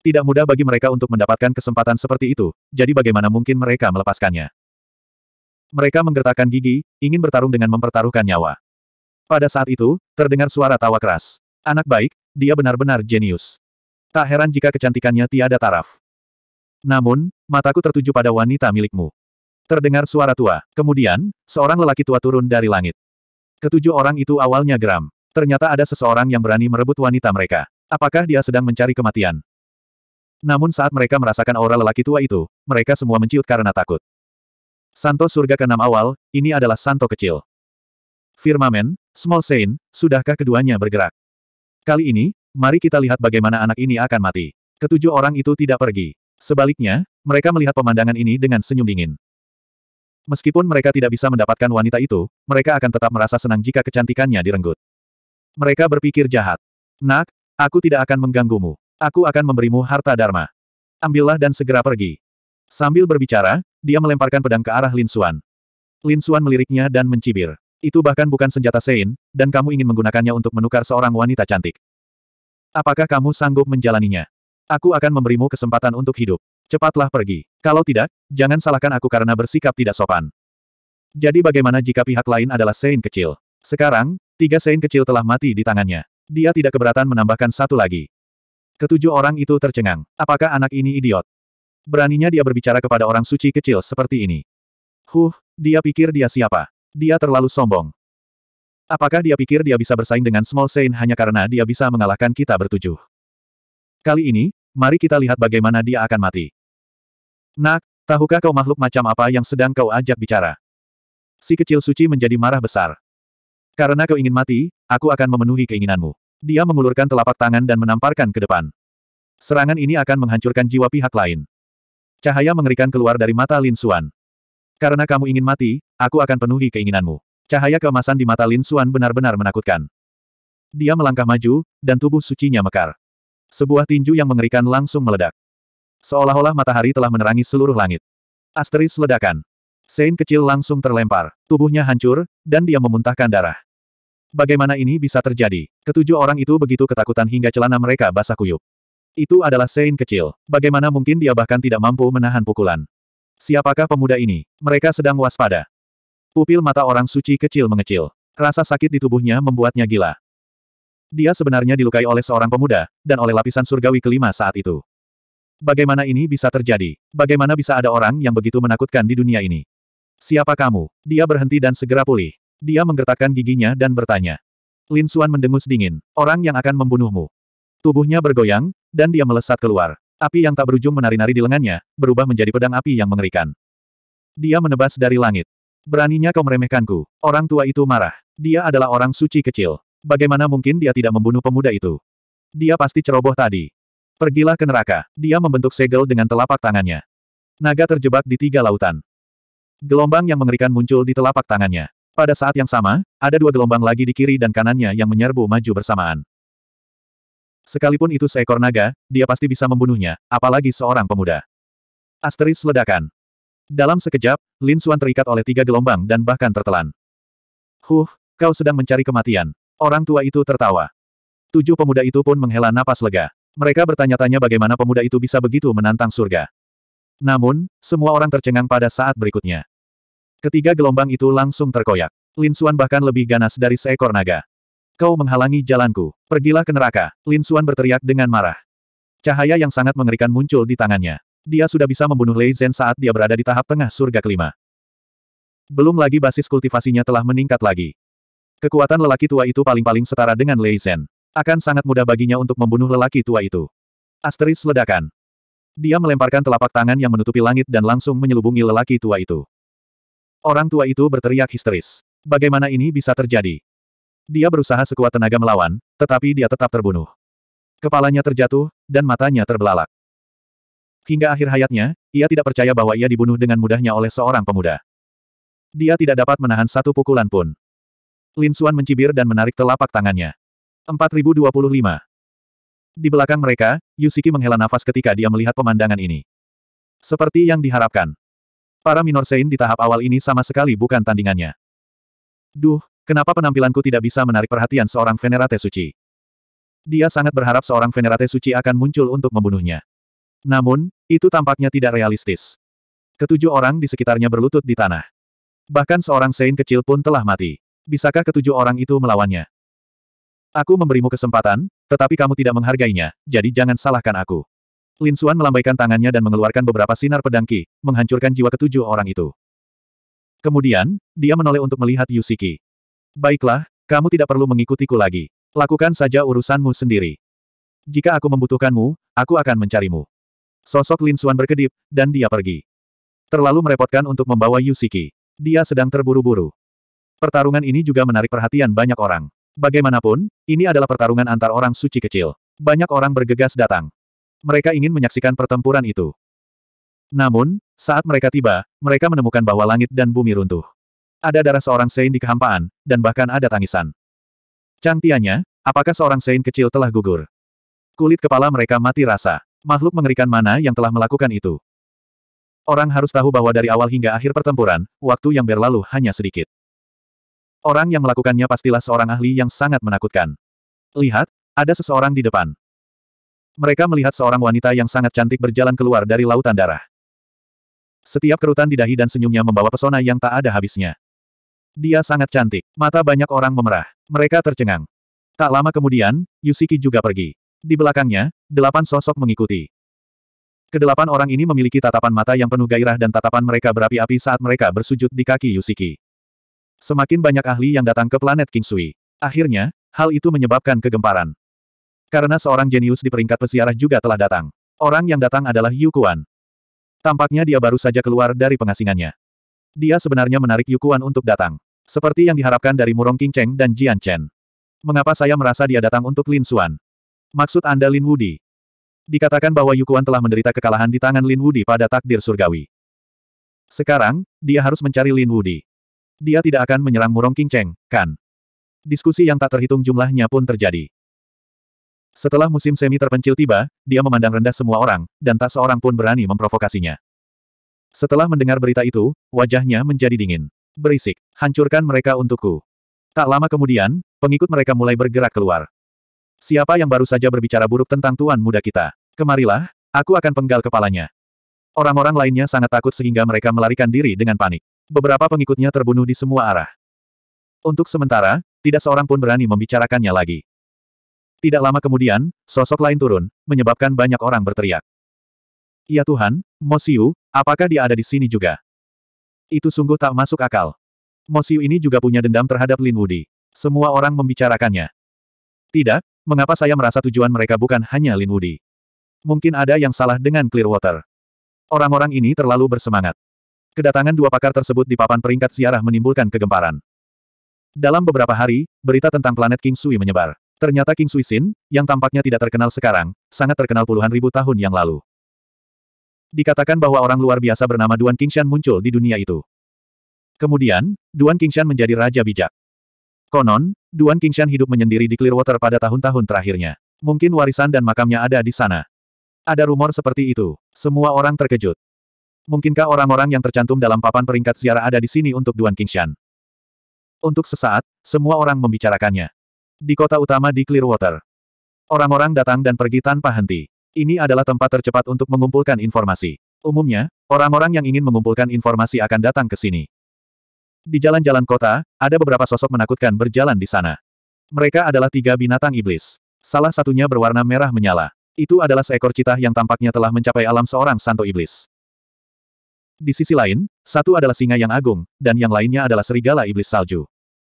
Tidak mudah bagi mereka untuk mendapatkan kesempatan seperti itu, jadi bagaimana mungkin mereka melepaskannya. Mereka menggertakkan gigi, ingin bertarung dengan mempertaruhkan nyawa. Pada saat itu, terdengar suara tawa keras. Anak baik, dia benar-benar jenius. Tak heran jika kecantikannya tiada taraf. Namun, mataku tertuju pada wanita milikmu. Terdengar suara tua. Kemudian, seorang lelaki tua turun dari langit. Ketujuh orang itu awalnya geram. Ternyata ada seseorang yang berani merebut wanita mereka. Apakah dia sedang mencari kematian? Namun saat mereka merasakan aura lelaki tua itu, mereka semua menciut karena takut. Santo surga keenam awal, ini adalah Santo kecil. Firmamen, Small Saint, sudahkah keduanya bergerak? Kali ini, Mari kita lihat bagaimana anak ini akan mati. Ketujuh orang itu tidak pergi. Sebaliknya, mereka melihat pemandangan ini dengan senyum dingin. Meskipun mereka tidak bisa mendapatkan wanita itu, mereka akan tetap merasa senang jika kecantikannya direnggut. Mereka berpikir jahat. Nak, aku tidak akan mengganggumu. Aku akan memberimu harta dharma. Ambillah dan segera pergi. Sambil berbicara, dia melemparkan pedang ke arah Lin Xuan. Lin Xuan meliriknya dan mencibir. Itu bahkan bukan senjata Sein, dan kamu ingin menggunakannya untuk menukar seorang wanita cantik. Apakah kamu sanggup menjalaninya? Aku akan memberimu kesempatan untuk hidup. Cepatlah pergi. Kalau tidak, jangan salahkan aku karena bersikap tidak sopan. Jadi bagaimana jika pihak lain adalah Sein kecil? Sekarang, tiga Sein kecil telah mati di tangannya. Dia tidak keberatan menambahkan satu lagi. Ketujuh orang itu tercengang. Apakah anak ini idiot? Beraninya dia berbicara kepada orang suci kecil seperti ini. Huh, dia pikir dia siapa? Dia terlalu sombong. Apakah dia pikir dia bisa bersaing dengan Small Saint hanya karena dia bisa mengalahkan kita bertujuh? Kali ini, mari kita lihat bagaimana dia akan mati. Nak, tahukah kau makhluk macam apa yang sedang kau ajak bicara? Si kecil suci menjadi marah besar. Karena kau ingin mati, aku akan memenuhi keinginanmu. Dia mengulurkan telapak tangan dan menamparkan ke depan. Serangan ini akan menghancurkan jiwa pihak lain. Cahaya mengerikan keluar dari mata Lin Xuan. Karena kamu ingin mati, aku akan penuhi keinginanmu. Cahaya keemasan di mata Lin Xuan benar-benar menakutkan. Dia melangkah maju, dan tubuh sucinya mekar. Sebuah tinju yang mengerikan langsung meledak. Seolah-olah matahari telah menerangi seluruh langit. Asteris ledakan. Saint kecil langsung terlempar. Tubuhnya hancur, dan dia memuntahkan darah. Bagaimana ini bisa terjadi? Ketujuh orang itu begitu ketakutan hingga celana mereka basah kuyup. Itu adalah Saint kecil. Bagaimana mungkin dia bahkan tidak mampu menahan pukulan? Siapakah pemuda ini? Mereka sedang waspada. Pupil mata orang suci kecil mengecil. Rasa sakit di tubuhnya membuatnya gila. Dia sebenarnya dilukai oleh seorang pemuda, dan oleh lapisan surgawi kelima saat itu. Bagaimana ini bisa terjadi? Bagaimana bisa ada orang yang begitu menakutkan di dunia ini? Siapa kamu? Dia berhenti dan segera pulih. Dia menggertakkan giginya dan bertanya. Lin Xuan mendengus dingin. Orang yang akan membunuhmu. Tubuhnya bergoyang, dan dia melesat keluar. Api yang tak berujung menari-nari di lengannya, berubah menjadi pedang api yang mengerikan. Dia menebas dari langit. Beraninya kau meremehkanku. Orang tua itu marah. Dia adalah orang suci kecil. Bagaimana mungkin dia tidak membunuh pemuda itu? Dia pasti ceroboh tadi. Pergilah ke neraka. Dia membentuk segel dengan telapak tangannya. Naga terjebak di tiga lautan. Gelombang yang mengerikan muncul di telapak tangannya. Pada saat yang sama, ada dua gelombang lagi di kiri dan kanannya yang menyerbu maju bersamaan. Sekalipun itu seekor naga, dia pasti bisa membunuhnya, apalagi seorang pemuda. Asteris ledakan. Dalam sekejap, Lin Xuan terikat oleh tiga gelombang dan bahkan tertelan. Huh, kau sedang mencari kematian. Orang tua itu tertawa. Tujuh pemuda itu pun menghela napas lega. Mereka bertanya-tanya bagaimana pemuda itu bisa begitu menantang surga. Namun, semua orang tercengang pada saat berikutnya. Ketiga gelombang itu langsung terkoyak. Lin Xuan bahkan lebih ganas dari seekor naga. Kau menghalangi jalanku. Pergilah ke neraka. Lin Xuan berteriak dengan marah. Cahaya yang sangat mengerikan muncul di tangannya. Dia sudah bisa membunuh Lei Zhen saat dia berada di tahap tengah surga kelima. Belum lagi basis kultivasinya telah meningkat lagi. Kekuatan lelaki tua itu paling-paling setara dengan Lei Zhen. Akan sangat mudah baginya untuk membunuh lelaki tua itu. Asteris ledakan. Dia melemparkan telapak tangan yang menutupi langit dan langsung menyelubungi lelaki tua itu. Orang tua itu berteriak histeris. Bagaimana ini bisa terjadi? Dia berusaha sekuat tenaga melawan, tetapi dia tetap terbunuh. Kepalanya terjatuh, dan matanya terbelalak. Hingga akhir hayatnya, ia tidak percaya bahwa ia dibunuh dengan mudahnya oleh seorang pemuda. Dia tidak dapat menahan satu pukulan pun. Lin Xuan mencibir dan menarik telapak tangannya. 4025. Di belakang mereka, Yusiki menghela nafas ketika dia melihat pemandangan ini. Seperti yang diharapkan. Para minor Sein di tahap awal ini sama sekali bukan tandingannya. Duh, kenapa penampilanku tidak bisa menarik perhatian seorang Venerate Suci? Dia sangat berharap seorang Venerate Suci akan muncul untuk membunuhnya. Namun, itu tampaknya tidak realistis. Ketujuh orang di sekitarnya berlutut di tanah. Bahkan seorang Sein kecil pun telah mati. Bisakah ketujuh orang itu melawannya? Aku memberimu kesempatan, tetapi kamu tidak menghargainya, jadi jangan salahkan aku. Lin Xuan melambaikan tangannya dan mengeluarkan beberapa sinar pedang ki, menghancurkan jiwa ketujuh orang itu. Kemudian, dia menoleh untuk melihat Yusiki. Baiklah, kamu tidak perlu mengikutiku lagi. Lakukan saja urusanmu sendiri. Jika aku membutuhkanmu, aku akan mencarimu. Sosok Lin Xuan berkedip, dan dia pergi. Terlalu merepotkan untuk membawa Yusiki. Dia sedang terburu-buru. Pertarungan ini juga menarik perhatian banyak orang. Bagaimanapun, ini adalah pertarungan antar orang suci kecil. Banyak orang bergegas datang. Mereka ingin menyaksikan pertempuran itu. Namun, saat mereka tiba, mereka menemukan bahwa langit dan bumi runtuh. Ada darah seorang Sein di kehampaan, dan bahkan ada tangisan. Cangtianya, apakah seorang Sein kecil telah gugur? Kulit kepala mereka mati rasa. Makhluk mengerikan mana yang telah melakukan itu? Orang harus tahu bahwa dari awal hingga akhir pertempuran, waktu yang berlalu hanya sedikit. Orang yang melakukannya pastilah seorang ahli yang sangat menakutkan. Lihat, ada seseorang di depan. Mereka melihat seorang wanita yang sangat cantik berjalan keluar dari lautan darah. Setiap kerutan di dahi dan senyumnya membawa pesona yang tak ada habisnya. Dia sangat cantik. Mata banyak orang memerah. Mereka tercengang. Tak lama kemudian, Yusiki juga pergi. Di belakangnya, delapan sosok mengikuti. Kedelapan orang ini memiliki tatapan mata yang penuh gairah dan tatapan mereka berapi-api saat mereka bersujud di kaki Yusiki. Semakin banyak ahli yang datang ke planet King Sui. Akhirnya, hal itu menyebabkan kegemparan. Karena seorang jenius di peringkat pesiarah juga telah datang. Orang yang datang adalah Yu Kuan. Tampaknya dia baru saja keluar dari pengasingannya. Dia sebenarnya menarik Yu Kuan untuk datang. Seperti yang diharapkan dari Murong King Cheng dan Jian Chen. Mengapa saya merasa dia datang untuk Lin Xuan? Maksud Anda Lin Wudi? Dikatakan bahwa Yu Kuan telah menderita kekalahan di tangan Lin Wudi pada takdir surgawi. Sekarang, dia harus mencari Lin Wudi. Dia tidak akan menyerang Murong King Cheng, kan? Diskusi yang tak terhitung jumlahnya pun terjadi. Setelah musim semi terpencil tiba, dia memandang rendah semua orang, dan tak seorang pun berani memprovokasinya. Setelah mendengar berita itu, wajahnya menjadi dingin. Berisik, hancurkan mereka untukku. Tak lama kemudian, pengikut mereka mulai bergerak keluar. Siapa yang baru saja berbicara buruk tentang tuan muda kita? Kemarilah, aku akan penggal kepalanya. Orang-orang lainnya sangat takut sehingga mereka melarikan diri dengan panik. Beberapa pengikutnya terbunuh di semua arah. Untuk sementara, tidak seorang pun berani membicarakannya lagi. Tidak lama kemudian, sosok lain turun, menyebabkan banyak orang berteriak. Ya Tuhan, Mosiu, apakah dia ada di sini juga? Itu sungguh tak masuk akal. Mosiu ini juga punya dendam terhadap Lin Wudi. Semua orang membicarakannya. Tidak, mengapa saya merasa tujuan mereka bukan hanya Lin Wudi? Mungkin ada yang salah dengan Clearwater. Orang-orang ini terlalu bersemangat. Kedatangan dua pakar tersebut di papan peringkat siarah menimbulkan kegemparan. Dalam beberapa hari, berita tentang planet King Sui menyebar. Ternyata King Sui Sin, yang tampaknya tidak terkenal sekarang, sangat terkenal puluhan ribu tahun yang lalu. Dikatakan bahwa orang luar biasa bernama Duan Qingshan muncul di dunia itu. Kemudian, Duan Qingshan menjadi raja bijak. Konon, Duan Qingshan hidup menyendiri di Clearwater pada tahun-tahun terakhirnya. Mungkin warisan dan makamnya ada di sana. Ada rumor seperti itu. Semua orang terkejut. Mungkinkah orang-orang yang tercantum dalam papan peringkat ziarah ada di sini untuk Duan Qingshan? Untuk sesaat, semua orang membicarakannya. Di kota utama di Clearwater. Orang-orang datang dan pergi tanpa henti. Ini adalah tempat tercepat untuk mengumpulkan informasi. Umumnya, orang-orang yang ingin mengumpulkan informasi akan datang ke sini. Di jalan-jalan kota, ada beberapa sosok menakutkan berjalan di sana. Mereka adalah tiga binatang iblis. Salah satunya berwarna merah menyala. Itu adalah seekor citah yang tampaknya telah mencapai alam seorang santo iblis. Di sisi lain, satu adalah singa yang agung, dan yang lainnya adalah serigala iblis salju.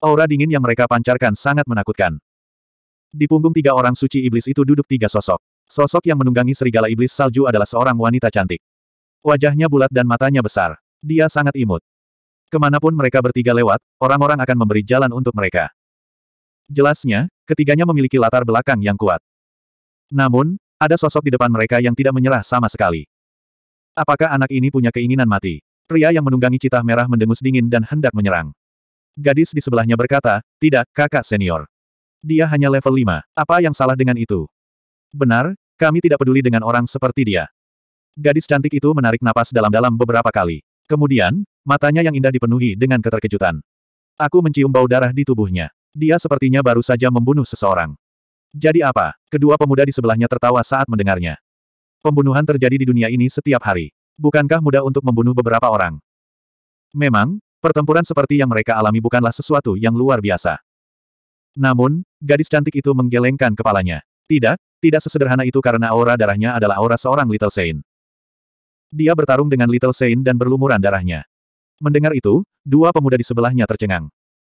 Aura dingin yang mereka pancarkan sangat menakutkan. Di punggung tiga orang suci iblis itu duduk tiga sosok. Sosok yang menunggangi serigala iblis salju adalah seorang wanita cantik. Wajahnya bulat dan matanya besar. Dia sangat imut. Ke mana pun mereka bertiga lewat, orang-orang akan memberi jalan untuk mereka. Jelasnya, ketiganya memiliki latar belakang yang kuat. Namun, ada sosok di depan mereka yang tidak menyerah sama sekali. Apakah anak ini punya keinginan mati? Pria yang menunggangi citah merah mendengus dingin dan hendak menyerang. Gadis di sebelahnya berkata, tidak, kakak senior. Dia hanya level 5. Apa yang salah dengan itu? Benar, kami tidak peduli dengan orang seperti dia. Gadis cantik itu menarik napas dalam-dalam beberapa kali. Kemudian, matanya yang indah dipenuhi dengan keterkejutan. Aku mencium bau darah di tubuhnya. Dia sepertinya baru saja membunuh seseorang. Jadi apa? Kedua pemuda di sebelahnya tertawa saat mendengarnya. Pembunuhan terjadi di dunia ini setiap hari. Bukankah mudah untuk membunuh beberapa orang? Memang, pertempuran seperti yang mereka alami bukanlah sesuatu yang luar biasa. Namun, gadis cantik itu menggelengkan kepalanya. Tidak, tidak sesederhana itu karena aura darahnya adalah aura seorang Little Saint. Dia bertarung dengan Little Saint dan berlumuran darahnya. Mendengar itu, dua pemuda di sebelahnya tercengang.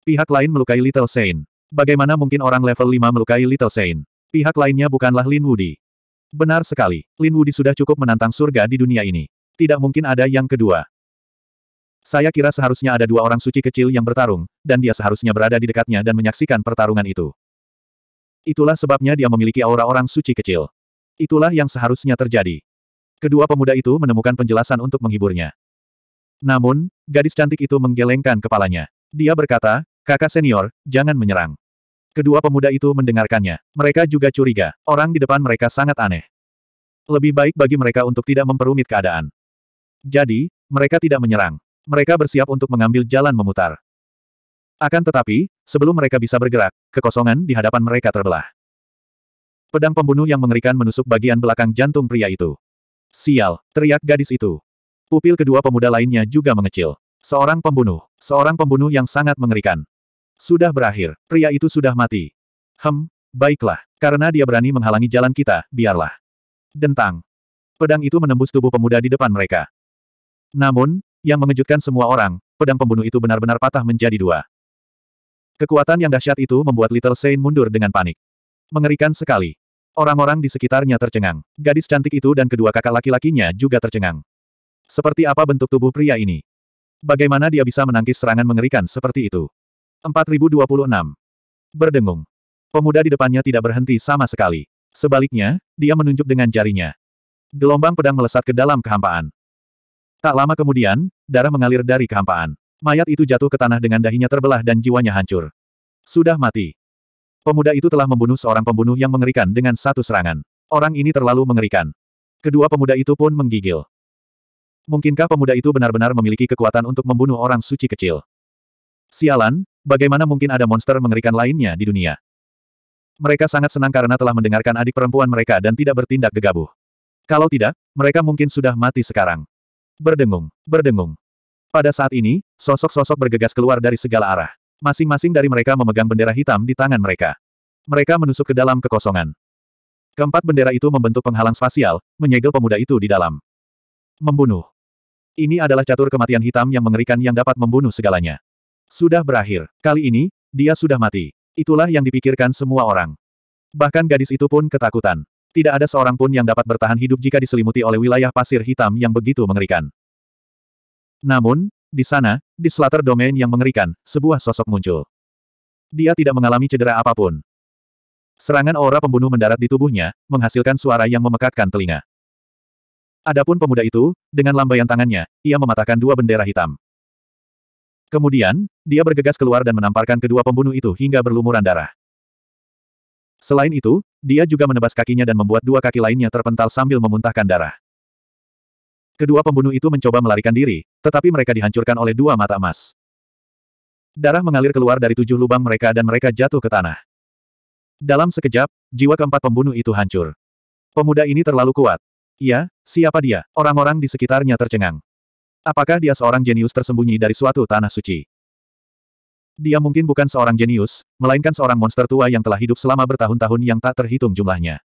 Pihak lain melukai Little Saint. Bagaimana mungkin orang level 5 melukai Little Saint? Pihak lainnya bukanlah Lin Wudi. Benar sekali, Lin Wudi sudah cukup menantang surga di dunia ini. Tidak mungkin ada yang kedua. Saya kira seharusnya ada dua orang suci kecil yang bertarung, dan dia seharusnya berada di dekatnya dan menyaksikan pertarungan itu. Itulah sebabnya dia memiliki aura orang suci kecil. Itulah yang seharusnya terjadi. Kedua pemuda itu menemukan penjelasan untuk menghiburnya. Namun, gadis cantik itu menggelengkan kepalanya. Dia berkata, kakak senior, jangan menyerang. Kedua pemuda itu mendengarkannya. Mereka juga curiga. Orang di depan mereka sangat aneh. Lebih baik bagi mereka untuk tidak memperumit keadaan. Jadi, mereka tidak menyerang. Mereka bersiap untuk mengambil jalan memutar. Akan tetapi, sebelum mereka bisa bergerak, kekosongan di hadapan mereka terbelah. Pedang pembunuh yang mengerikan menusuk bagian belakang jantung pria itu. Sial, teriak gadis itu. Pupil kedua pemuda lainnya juga mengecil. Seorang pembunuh. Seorang pembunuh yang sangat mengerikan. Sudah berakhir. Pria itu sudah mati. Hem, baiklah. Karena dia berani menghalangi jalan kita, biarlah. Dentang. Pedang itu menembus tubuh pemuda di depan mereka. Namun, yang mengejutkan semua orang, pedang pembunuh itu benar-benar patah menjadi dua. Kekuatan yang dahsyat itu membuat Little Saint mundur dengan panik. Mengerikan sekali. Orang-orang di sekitarnya tercengang. Gadis cantik itu dan kedua kakak laki-lakinya juga tercengang. Seperti apa bentuk tubuh pria ini? Bagaimana dia bisa menangkis serangan mengerikan seperti itu? 4026. Berdengung. Pemuda di depannya tidak berhenti sama sekali. Sebaliknya, dia menunjuk dengan jarinya. Gelombang pedang melesat ke dalam kehampaan. Tak lama kemudian, darah mengalir dari kehampaan. Mayat itu jatuh ke tanah dengan dahinya terbelah dan jiwanya hancur. Sudah mati. Pemuda itu telah membunuh seorang pembunuh yang mengerikan dengan satu serangan. Orang ini terlalu mengerikan. Kedua pemuda itu pun menggigil. Mungkinkah pemuda itu benar-benar memiliki kekuatan untuk membunuh orang suci kecil? Sialan, bagaimana mungkin ada monster mengerikan lainnya di dunia? Mereka sangat senang karena telah mendengarkan adik perempuan mereka dan tidak bertindak gegabah. Kalau tidak, mereka mungkin sudah mati sekarang. Berdengung, berdengung. Pada saat ini, sosok-sosok bergegas keluar dari segala arah. Masing-masing dari mereka memegang bendera hitam di tangan mereka. Mereka menusuk ke dalam kekosongan. Keempat bendera itu membentuk penghalang spasial, menyegel pemuda itu di dalam. Membunuh. Ini adalah catur kematian hitam yang mengerikan yang dapat membunuh segalanya. Sudah berakhir. Kali ini, dia sudah mati. Itulah yang dipikirkan semua orang. Bahkan gadis itu pun ketakutan. Tidak ada seorang pun yang dapat bertahan hidup jika diselimuti oleh wilayah pasir hitam yang begitu mengerikan. Namun, di sana, di Slater Domain yang mengerikan, sebuah sosok muncul. Dia tidak mengalami cedera apa pun. Serangan aura pembunuh mendarat di tubuhnya, menghasilkan suara yang memekakkan telinga. Adapun pemuda itu, dengan lambaian tangannya, ia mematahkan dua bendera hitam. Kemudian, dia bergegas keluar dan menamparkan kedua pembunuh itu hingga berlumuran darah. Selain itu, dia juga menebas kakinya dan membuat dua kaki lainnya terpental sambil memuntahkan darah. Kedua pembunuh itu mencoba melarikan diri, tetapi mereka dihancurkan oleh dua mata emas. Darah mengalir keluar dari tujuh lubang mereka dan mereka jatuh ke tanah. Dalam sekejap, jiwa keempat pembunuh itu hancur. Pemuda ini terlalu kuat. Iya, siapa dia? Orang-orang di sekitarnya tercengang. Apakah dia seorang jenius tersembunyi dari suatu tanah suci? Dia mungkin bukan seorang jenius, melainkan seorang monster tua yang telah hidup selama bertahun-tahun yang tak terhitung jumlahnya.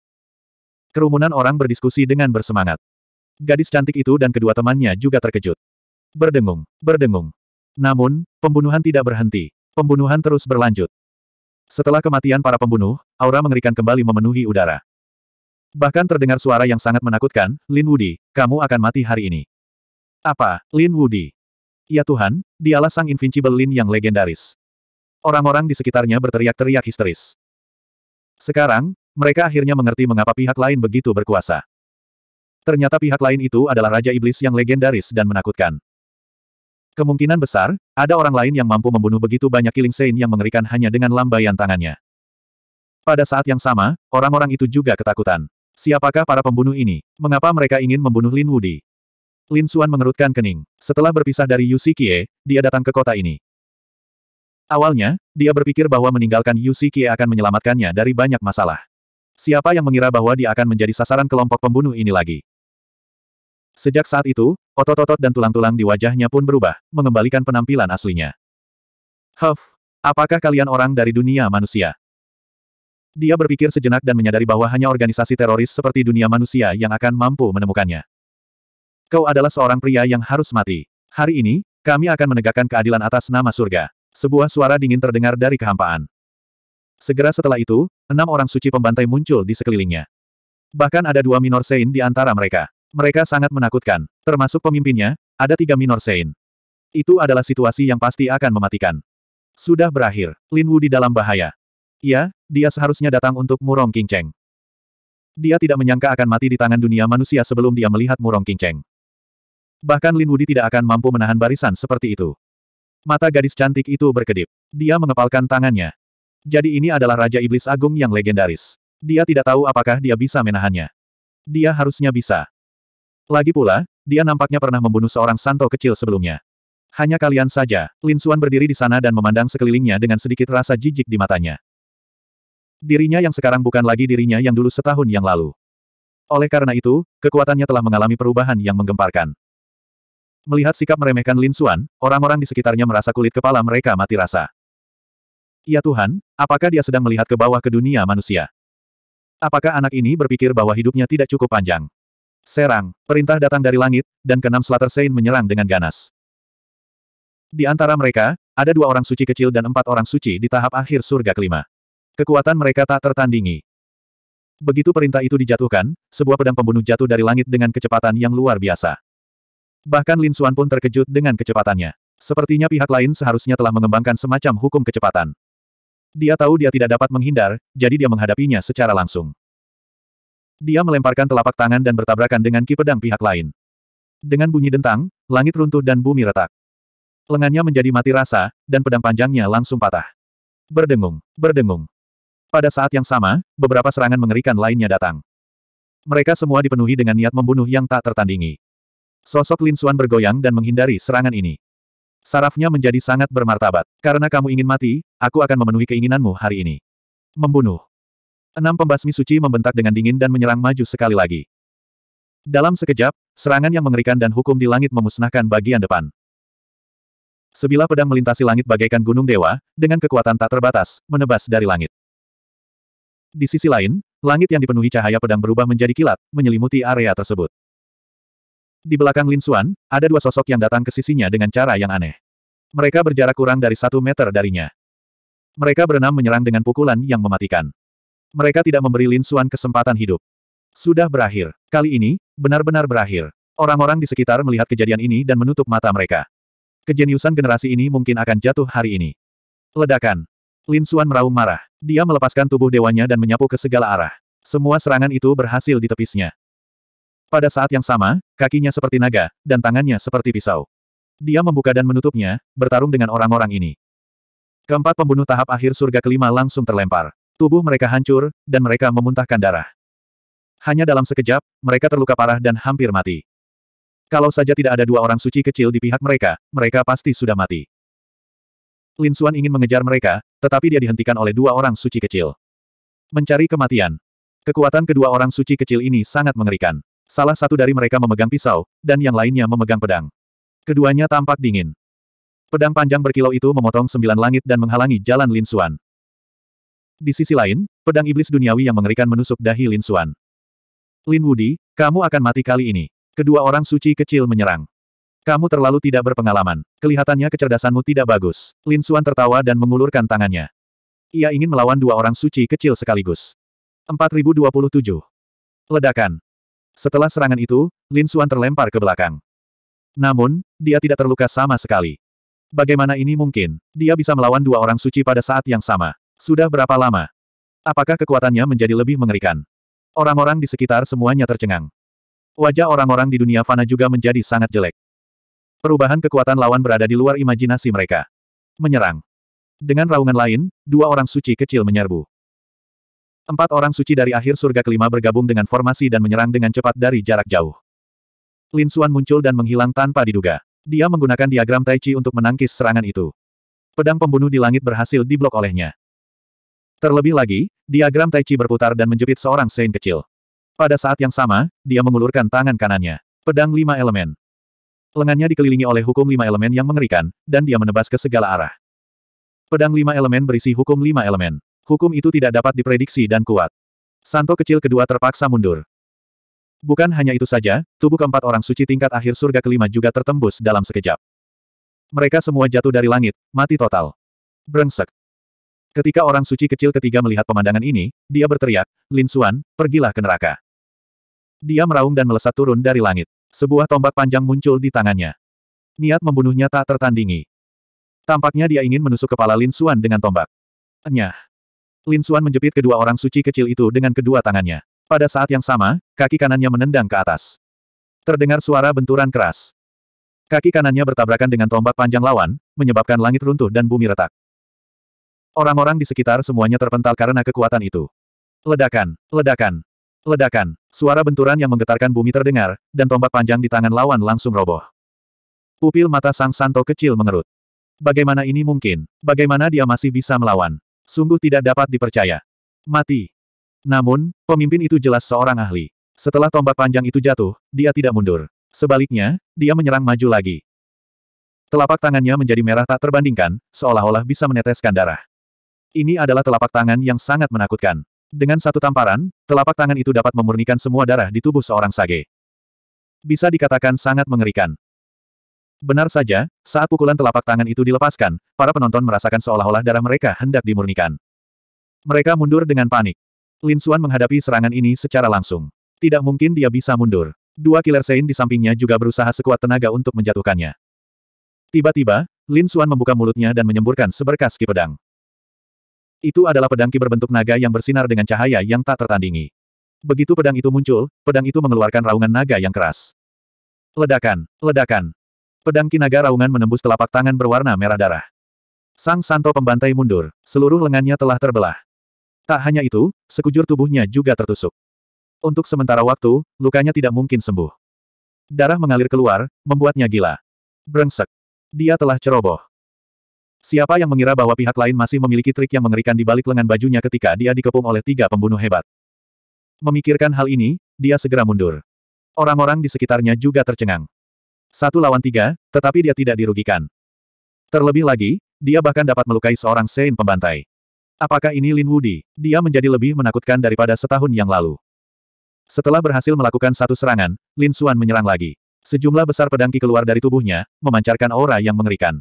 Kerumunan orang berdiskusi dengan bersemangat. Gadis cantik itu dan kedua temannya juga terkejut. Berdengung, berdengung. Namun, pembunuhan tidak berhenti. Pembunuhan terus berlanjut. Setelah kematian para pembunuh, aura mengerikan kembali memenuhi udara. Bahkan terdengar suara yang sangat menakutkan, Lin Wudi, kamu akan mati hari ini. Apa, Lin Wudi? Ya Tuhan, dialah sang Invincible Lin yang legendaris. Orang-orang di sekitarnya berteriak-teriak histeris. Sekarang, mereka akhirnya mengerti mengapa pihak lain begitu berkuasa. Ternyata pihak lain itu adalah Raja Iblis yang legendaris dan menakutkan. Kemungkinan besar, ada orang lain yang mampu membunuh begitu banyak Killing Saint yang mengerikan hanya dengan lambaian tangannya. Pada saat yang sama, orang-orang itu juga ketakutan. Siapakah para pembunuh ini? Mengapa mereka ingin membunuh Lin Wudi? Lin Xuan mengerutkan kening. Setelah berpisah dari Yu Xiqie, dia datang ke kota ini. Awalnya, dia berpikir bahwa meninggalkan Yu Xiqie akan menyelamatkannya dari banyak masalah. Siapa yang mengira bahwa dia akan menjadi sasaran kelompok pembunuh ini lagi? Sejak saat itu, otot-otot dan tulang-tulang di wajahnya pun berubah, mengembalikan penampilan aslinya. Huff, apakah kalian orang dari dunia manusia? Dia berpikir sejenak dan menyadari bahwa hanya organisasi teroris seperti dunia manusia yang akan mampu menemukannya. Kau adalah seorang pria yang harus mati. Hari ini, kami akan menegakkan keadilan atas nama surga. Sebuah suara dingin terdengar dari kehampaan. Segera setelah itu, enam orang suci pembantai muncul di sekelilingnya. Bahkan ada dua minor Sein di antara mereka. Mereka sangat menakutkan. Termasuk pemimpinnya, ada tiga minor Sein. Itu adalah situasi yang pasti akan mematikan. Sudah berakhir. Lin Wu di dalam bahaya. Ya, dia seharusnya datang untuk Murong King Cheng. Dia tidak menyangka akan mati di tangan dunia manusia sebelum dia melihat Murong King Cheng. Bahkan Lin Wudi tidak akan mampu menahan barisan seperti itu. Mata gadis cantik itu berkedip. Dia mengepalkan tangannya. Jadi ini adalah Raja Iblis Agung yang legendaris. Dia tidak tahu apakah dia bisa menahannya. Dia harusnya bisa. Lagi pula, dia nampaknya pernah membunuh seorang santo kecil sebelumnya. Hanya kalian saja, Lin Xuan berdiri di sana dan memandang sekelilingnya dengan sedikit rasa jijik di matanya. Dirinya yang sekarang bukan lagi dirinya yang dulu setahun yang lalu. Oleh karena itu, kekuatannya telah mengalami perubahan yang menggemparkan. Melihat sikap meremehkan Lin Xuan, orang-orang di sekitarnya merasa kulit kepala mereka mati rasa. Ya Tuhan, apakah dia sedang melihat ke bawah ke dunia manusia? Apakah anak ini berpikir bahwa hidupnya tidak cukup panjang? Serang, perintah datang dari langit, dan keenam Slater Saint menyerang dengan ganas. Di antara mereka, ada dua orang suci kecil dan empat orang suci di tahap akhir surga kelima. Kekuatan mereka tak tertandingi. Begitu perintah itu dijatuhkan, sebuah pedang pembunuh jatuh dari langit dengan kecepatan yang luar biasa. Bahkan Lin Xuan pun terkejut dengan kecepatannya. Sepertinya pihak lain seharusnya telah mengembangkan semacam hukum kecepatan. Dia tahu dia tidak dapat menghindar, jadi dia menghadapinya secara langsung. Dia melemparkan telapak tangan dan bertabrakan dengan ki pedang pihak lain. Dengan bunyi dentang, langit runtuh dan bumi retak. Lengannya menjadi mati rasa, dan pedang panjangnya langsung patah. Berdengung, berdengung. Pada saat yang sama, beberapa serangan mengerikan lainnya datang. Mereka semua dipenuhi dengan niat membunuh yang tak tertandingi. Sosok Lin Xuan bergoyang dan menghindari serangan ini. Sarafnya menjadi sangat bermartabat. Karena kamu ingin mati, aku akan memenuhi keinginanmu hari ini. Membunuh. Enam pembasmi suci membentak dengan dingin dan menyerang maju sekali lagi. Dalam sekejap, serangan yang mengerikan dan hukum di langit memusnahkan bagian depan. Sebilah pedang melintasi langit bagaikan gunung dewa, dengan kekuatan tak terbatas, menebas dari langit. Di sisi lain, langit yang dipenuhi cahaya pedang berubah menjadi kilat, menyelimuti area tersebut. Di belakang Lin Xuan, ada dua sosok yang datang ke sisinya dengan cara yang aneh. Mereka berjarak kurang dari satu meter darinya. Mereka berenam menyerang dengan pukulan yang mematikan. Mereka tidak memberi Lin Xuan kesempatan hidup. Sudah berakhir. Kali ini, benar-benar berakhir. Orang-orang di sekitar melihat kejadian ini dan menutup mata mereka. Kejeniusan generasi ini mungkin akan jatuh hari ini. Ledakan. Lin Xuan meraung marah. Dia melepaskan tubuh dewanya dan menyapu ke segala arah. Semua serangan itu berhasil ditepisnya. Pada saat yang sama, kakinya seperti naga, dan tangannya seperti pisau. Dia membuka dan menutupnya, bertarung dengan orang-orang ini. Keempat pembunuh tahap akhir surga kelima langsung terlempar. Tubuh mereka hancur, dan mereka memuntahkan darah. Hanya dalam sekejap, mereka terluka parah dan hampir mati. Kalau saja tidak ada dua orang suci kecil di pihak mereka, mereka pasti sudah mati. Lin Xuan ingin mengejar mereka, tetapi dia dihentikan oleh dua orang suci kecil. Mencari kematian. Kekuatan kedua orang suci kecil ini sangat mengerikan. Salah satu dari mereka memegang pisau, dan yang lainnya memegang pedang. Keduanya tampak dingin. Pedang panjang berkilau itu memotong sembilan langit dan menghalangi jalan Lin Xuan. Di sisi lain, pedang iblis duniawi yang mengerikan menusuk dahi Lin Xuan. Lin Wudi, kamu akan mati kali ini. Kedua orang suci kecil menyerang. Kamu terlalu tidak berpengalaman. Kelihatannya kecerdasanmu tidak bagus. Lin Xuan tertawa dan mengulurkan tangannya. Ia ingin melawan dua orang suci kecil sekaligus. 4027. Ledakan. Setelah serangan itu, Lin Xuan terlempar ke belakang. Namun, dia tidak terluka sama sekali. Bagaimana ini mungkin? Dia bisa melawan dua orang suci pada saat yang sama. Sudah berapa lama? Apakah kekuatannya menjadi lebih mengerikan? Orang-orang di sekitar semuanya tercengang. Wajah orang-orang di dunia fana juga menjadi sangat jelek. Perubahan kekuatan lawan berada di luar imajinasi mereka. Menyerang. Dengan raungan lain, dua orang suci kecil menyerbu. Empat orang suci dari akhir surga kelima bergabung dengan formasi dan menyerang dengan cepat dari jarak jauh. Lin Xuan muncul dan menghilang tanpa diduga. Dia menggunakan diagram Tai Chi untuk menangkis serangan itu. Pedang pembunuh di langit berhasil diblok olehnya. Terlebih lagi, diagram Tai Chi berputar dan menjepit seorang Saint kecil. Pada saat yang sama, dia mengulurkan tangan kanannya. Pedang lima elemen. Lengannya dikelilingi oleh hukum lima elemen yang mengerikan, dan dia menebas ke segala arah. Pedang lima elemen berisi hukum lima elemen. Hukum itu tidak dapat diprediksi dan kuat. Santo kecil kedua terpaksa mundur. Bukan hanya itu saja, tubuh keempat orang suci tingkat akhir surga kelima juga tertembus dalam sekejap. Mereka semua jatuh dari langit, mati total. Brengsek. Ketika orang suci kecil ketiga melihat pemandangan ini, dia berteriak, Lin Xuan, pergilah ke neraka. Dia meraung dan melesat turun dari langit. Sebuah tombak panjang muncul di tangannya. Niat membunuhnya tak tertandingi. Tampaknya dia ingin menusuk kepala Lin Xuan dengan tombak. Enyah. Lin Xuan menjepit kedua orang suci kecil itu dengan kedua tangannya. Pada saat yang sama, kaki kanannya menendang ke atas. Terdengar suara benturan keras. Kaki kanannya bertabrakan dengan tombak panjang lawan, menyebabkan langit runtuh dan bumi retak. Orang-orang di sekitar semuanya terpental karena kekuatan itu. Ledakan, ledakan, ledakan. Suara benturan yang menggetarkan bumi terdengar, dan tombak panjang di tangan lawan langsung roboh. Pupil mata sang santo kecil mengerut. Bagaimana ini mungkin? Bagaimana dia masih bisa melawan? Sungguh tidak dapat dipercaya. Mati. Namun, pemimpin itu jelas seorang ahli. Setelah tombak panjang itu jatuh, dia tidak mundur. Sebaliknya, dia menyerang maju lagi. Telapak tangannya menjadi merah tak terbandingkan, seolah-olah bisa meneteskan darah. Ini adalah telapak tangan yang sangat menakutkan. Dengan satu tamparan, telapak tangan itu dapat memurnikan semua darah di tubuh seorang sage. Bisa dikatakan sangat mengerikan. Benar saja, saat pukulan telapak tangan itu dilepaskan, para penonton merasakan seolah-olah darah mereka hendak dimurnikan. Mereka mundur dengan panik. Lin Xuan menghadapi serangan ini secara langsung. Tidak mungkin dia bisa mundur. Dua killer Sein di sampingnya juga berusaha sekuat tenaga untuk menjatuhkannya. Tiba-tiba, Lin Xuan membuka mulutnya dan menyemburkan seberkas ki pedang. Itu adalah pedang ki berbentuk naga yang bersinar dengan cahaya yang tak tertandingi. Begitu pedang itu muncul, pedang itu mengeluarkan raungan naga yang keras. Ledakan, ledakan, Pedang kinaga raungan menembus telapak tangan berwarna merah darah. Sang santo pembantai mundur, seluruh lengannya telah terbelah. Tak hanya itu, sekujur tubuhnya juga tertusuk. Untuk sementara waktu, lukanya tidak mungkin sembuh. Darah mengalir keluar, membuatnya gila. Brengsek. Dia telah ceroboh. Siapa yang mengira bahwa pihak lain masih memiliki trik yang mengerikan di balik lengan bajunya ketika dia dikepung oleh tiga pembunuh hebat. Memikirkan hal ini, dia segera mundur. Orang-orang di sekitarnya juga tercengang. Satu lawan tiga, tetapi dia tidak dirugikan. Terlebih lagi, dia bahkan dapat melukai seorang Saint pembantai. Apakah ini Lin Wudi? Dia menjadi lebih menakutkan daripada setahun yang lalu. Setelah berhasil melakukan satu serangan, Lin Xuan menyerang lagi. Sejumlah besar pedang ki keluar dari tubuhnya, memancarkan aura yang mengerikan.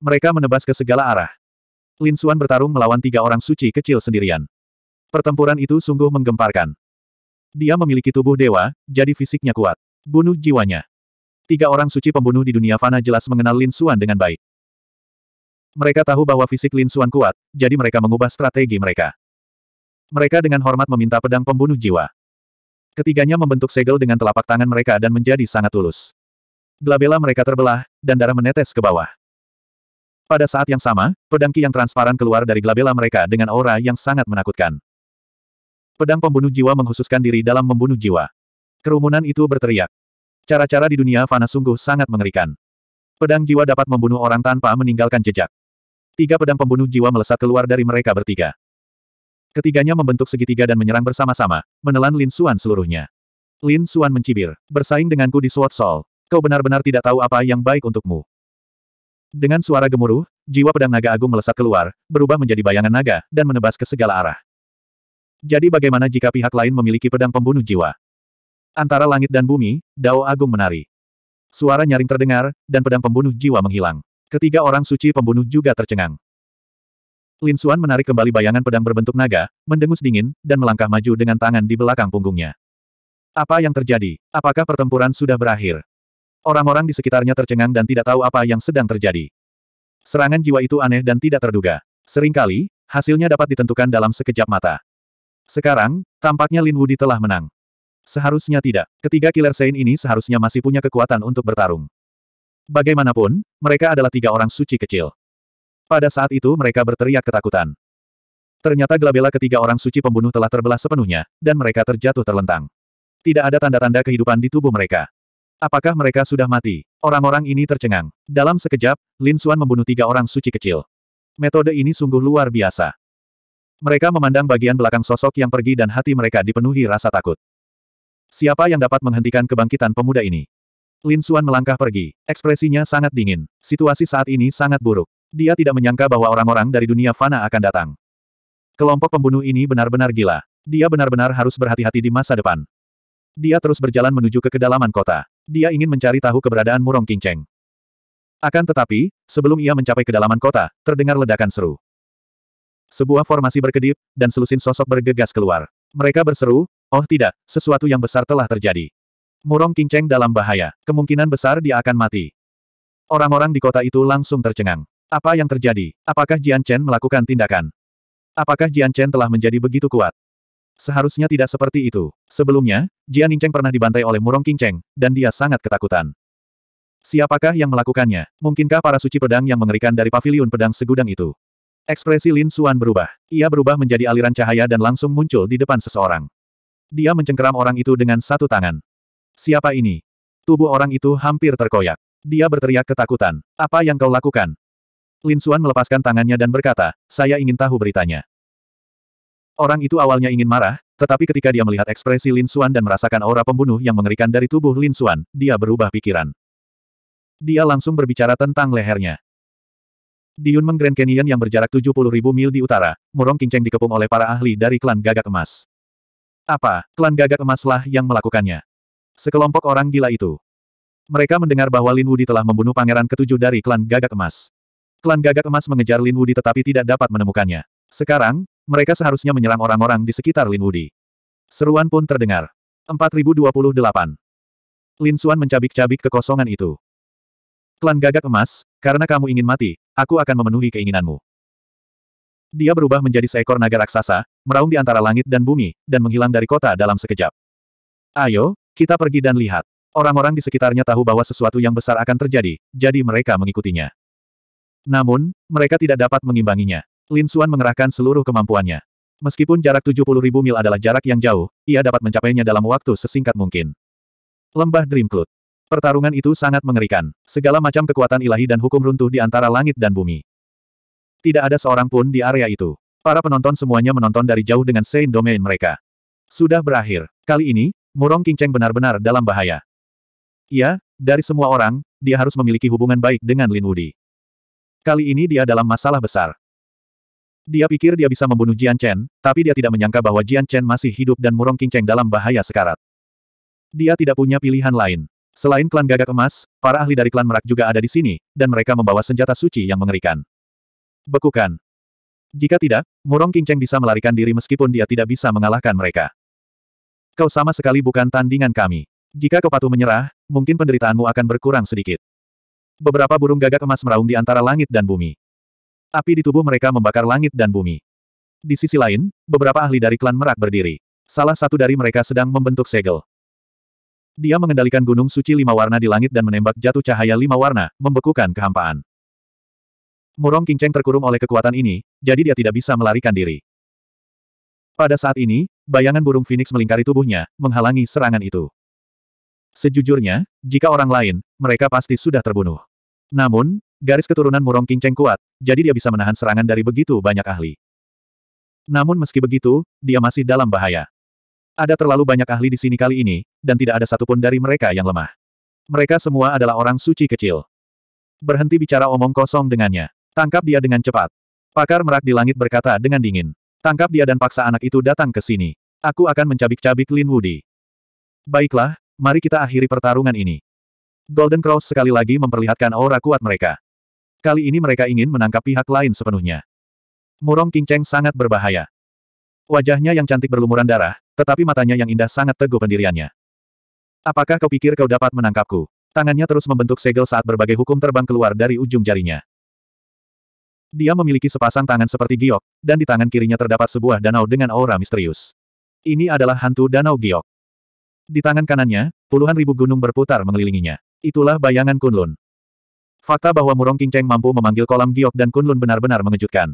Mereka menebas ke segala arah. Lin Xuan bertarung melawan tiga orang suci kecil sendirian. Pertempuran itu sungguh menggemparkan. Dia memiliki tubuh dewa, jadi fisiknya kuat. Bunuh jiwanya. Tiga orang suci pembunuh di dunia fana jelas mengenal Lin Xuan dengan baik. Mereka tahu bahwa fisik Lin Xuan kuat, jadi mereka mengubah strategi mereka. Mereka dengan hormat meminta pedang pembunuh jiwa. Ketiganya membentuk segel dengan telapak tangan mereka dan menjadi sangat tulus. Glabela mereka terbelah, dan darah menetes ke bawah. Pada saat yang sama, pedang ki yang transparan keluar dari glabela mereka dengan aura yang sangat menakutkan. Pedang pembunuh jiwa menghususkan diri dalam membunuh jiwa. Kerumunan itu berteriak. Cara-cara di dunia fana sungguh sangat mengerikan. Pedang jiwa dapat membunuh orang tanpa meninggalkan jejak. Tiga pedang pembunuh jiwa melesat keluar dari mereka bertiga. Ketiganya membentuk segitiga dan menyerang bersama-sama, menelan Lin Xuan seluruhnya. Lin Xuan mencibir, bersaing denganku di Sword Soul. Kau benar-benar tidak tahu apa yang baik untukmu. Dengan suara gemuruh, jiwa pedang naga agung melesat keluar, berubah menjadi bayangan naga, dan menebas ke segala arah. Jadi bagaimana jika pihak lain memiliki pedang pembunuh jiwa? Antara langit dan bumi, Dao Agung menari. Suara nyaring terdengar, dan pedang pembunuh jiwa menghilang. Ketiga orang suci pembunuh juga tercengang. Lin Xuan menarik kembali bayangan pedang berbentuk naga, mendengus dingin, dan melangkah maju dengan tangan di belakang punggungnya. Apa yang terjadi? Apakah pertempuran sudah berakhir? Orang-orang di sekitarnya tercengang dan tidak tahu apa yang sedang terjadi. Serangan jiwa itu aneh dan tidak terduga. Seringkali, hasilnya dapat ditentukan dalam sekejap mata. Sekarang, tampaknya Lin Wudi telah menang. Seharusnya tidak. Ketiga Killer Saint ini seharusnya masih punya kekuatan untuk bertarung. Bagaimanapun, mereka adalah tiga orang suci kecil. Pada saat itu mereka berteriak ketakutan. Ternyata gelabela ketiga orang suci pembunuh telah terbelah sepenuhnya, dan mereka terjatuh terlentang. Tidak ada tanda-tanda kehidupan di tubuh mereka. Apakah mereka sudah mati? Orang-orang ini tercengang. Dalam sekejap, Lin Xuan membunuh tiga orang suci kecil. Metode ini sungguh luar biasa. Mereka memandang bagian belakang sosok yang pergi dan hati mereka dipenuhi rasa takut. Siapa yang dapat menghentikan kebangkitan pemuda ini? Lin Xuan melangkah pergi. Ekspresinya sangat dingin. Situasi saat ini sangat buruk. Dia tidak menyangka bahwa orang-orang dari dunia fana akan datang. Kelompok pembunuh ini benar-benar gila. Dia benar-benar harus berhati-hati di masa depan. Dia terus berjalan menuju ke kedalaman kota. Dia ingin mencari tahu keberadaan Murong Kinceng. Akan tetapi, sebelum ia mencapai kedalaman kota, terdengar ledakan seru. Sebuah formasi berkedip, dan selusin sosok bergegas keluar. Mereka berseru, oh tidak, sesuatu yang besar telah terjadi. Murong Kinceng dalam bahaya, kemungkinan besar dia akan mati. Orang-orang di kota itu langsung tercengang. Apa yang terjadi? Apakah Jian Chen melakukan tindakan? Apakah Jian Chen telah menjadi begitu kuat? Seharusnya tidak seperti itu. Sebelumnya, Jian Ningcheng pernah dibantai oleh Murong Qingcheng, dan dia sangat ketakutan. Siapakah yang melakukannya? Mungkinkah para suci pedang yang mengerikan dari paviliun pedang segudang itu? Ekspresi Lin Xuan berubah. Ia berubah menjadi aliran cahaya dan langsung muncul di depan seseorang. Dia mencengkeram orang itu dengan satu tangan. Siapa ini? Tubuh orang itu hampir terkoyak. Dia berteriak ketakutan. Apa yang kau lakukan? Lin Xuan melepaskan tangannya dan berkata, saya ingin tahu beritanya. Orang itu awalnya ingin marah, tetapi ketika dia melihat ekspresi Lin Xuan dan merasakan aura pembunuh yang mengerikan dari tubuh Lin Xuan, dia berubah pikiran. Dia langsung berbicara tentang lehernya. Di Yunmeng Grand Canyon yang berjarak 70 ribu mil di utara, Murong Kinceng dikepung oleh para ahli dari klan Gagak Emas. Apa, klan Gagak Emaslah yang melakukannya? Sekelompok orang gila itu. Mereka mendengar bahwa Lin Wudi telah membunuh pangeran ketujuh dari klan Gagak Emas. Klan Gagak Emas mengejar Lin Wudi tetapi tidak dapat menemukannya. Sekarang, mereka seharusnya menyerang orang-orang di sekitar Lin Wudi. Seruan pun terdengar. 4028. Lin Xuan mencabik-cabik kekosongan itu. Klan gagak emas, karena kamu ingin mati, aku akan memenuhi keinginanmu. Dia berubah menjadi seekor naga raksasa, meraung di antara langit dan bumi, dan menghilang dari kota dalam sekejap. Ayo, kita pergi dan lihat. Orang-orang di sekitarnya tahu bahwa sesuatu yang besar akan terjadi, jadi mereka mengikutinya. Namun, mereka tidak dapat mengimbanginya. Lin Xuan mengerahkan seluruh kemampuannya. Meskipun jarak 70 ribu mil adalah jarak yang jauh, ia dapat mencapainya dalam waktu sesingkat mungkin. Lembah Dreamcloud. Pertarungan itu sangat mengerikan. Segala macam kekuatan ilahi dan hukum runtuh di antara langit dan bumi. Tidak ada seorang pun di area itu. Para penonton semuanya menonton dari jauh dengan Saint Domain mereka. Sudah berakhir. Kali ini, Murong Cheng benar-benar dalam bahaya. Ya, dari semua orang, dia harus memiliki hubungan baik dengan Lin Wudi. Kali ini dia dalam masalah besar. Dia pikir dia bisa membunuh Jian Chen, tapi dia tidak menyangka bahwa Jian Chen masih hidup dan Murong Cheng dalam bahaya sekarat. Dia tidak punya pilihan lain. Selain klan gagak emas, para ahli dari klan merak juga ada di sini, dan mereka membawa senjata suci yang mengerikan. Bekukan. Jika tidak, Murong Cheng bisa melarikan diri meskipun dia tidak bisa mengalahkan mereka. Kau sama sekali bukan tandingan kami. Jika kau patuh menyerah, mungkin penderitaanmu akan berkurang sedikit. Beberapa burung gagak emas meraung di antara langit dan bumi. Api di tubuh mereka membakar langit dan bumi. Di sisi lain, beberapa ahli dari klan merak berdiri. Salah satu dari mereka sedang membentuk segel. Dia mengendalikan gunung suci lima warna di langit dan menembak jatuh cahaya lima warna, membekukan kehampaan. Murong Kinceng terkurung oleh kekuatan ini, jadi dia tidak bisa melarikan diri. Pada saat ini, bayangan burung Phoenix melingkari tubuhnya, menghalangi serangan itu. Sejujurnya, jika orang lain, mereka pasti sudah terbunuh. Namun, Garis keturunan Murong Kinceng kuat, jadi dia bisa menahan serangan dari begitu banyak ahli. Namun meski begitu, dia masih dalam bahaya. Ada terlalu banyak ahli di sini kali ini, dan tidak ada satupun dari mereka yang lemah. Mereka semua adalah orang suci kecil. Berhenti bicara omong kosong dengannya. Tangkap dia dengan cepat. Pakar merak di langit berkata dengan dingin. Tangkap dia dan paksa anak itu datang ke sini. Aku akan mencabik-cabik Lin Wudi. Baiklah, mari kita akhiri pertarungan ini. Golden Cross sekali lagi memperlihatkan aura kuat mereka. Kali ini mereka ingin menangkap pihak lain sepenuhnya. Murong Cheng sangat berbahaya. Wajahnya yang cantik berlumuran darah, tetapi matanya yang indah sangat teguh pendiriannya. Apakah kau pikir kau dapat menangkapku? Tangannya terus membentuk segel saat berbagai hukum terbang keluar dari ujung jarinya. Dia memiliki sepasang tangan seperti giok, dan di tangan kirinya terdapat sebuah danau dengan aura misterius. Ini adalah hantu danau giok. Di tangan kanannya, puluhan ribu gunung berputar mengelilinginya. Itulah bayangan Kunlun. Fakta bahwa Murong Cheng mampu memanggil kolam giok dan Kunlun benar-benar mengejutkan.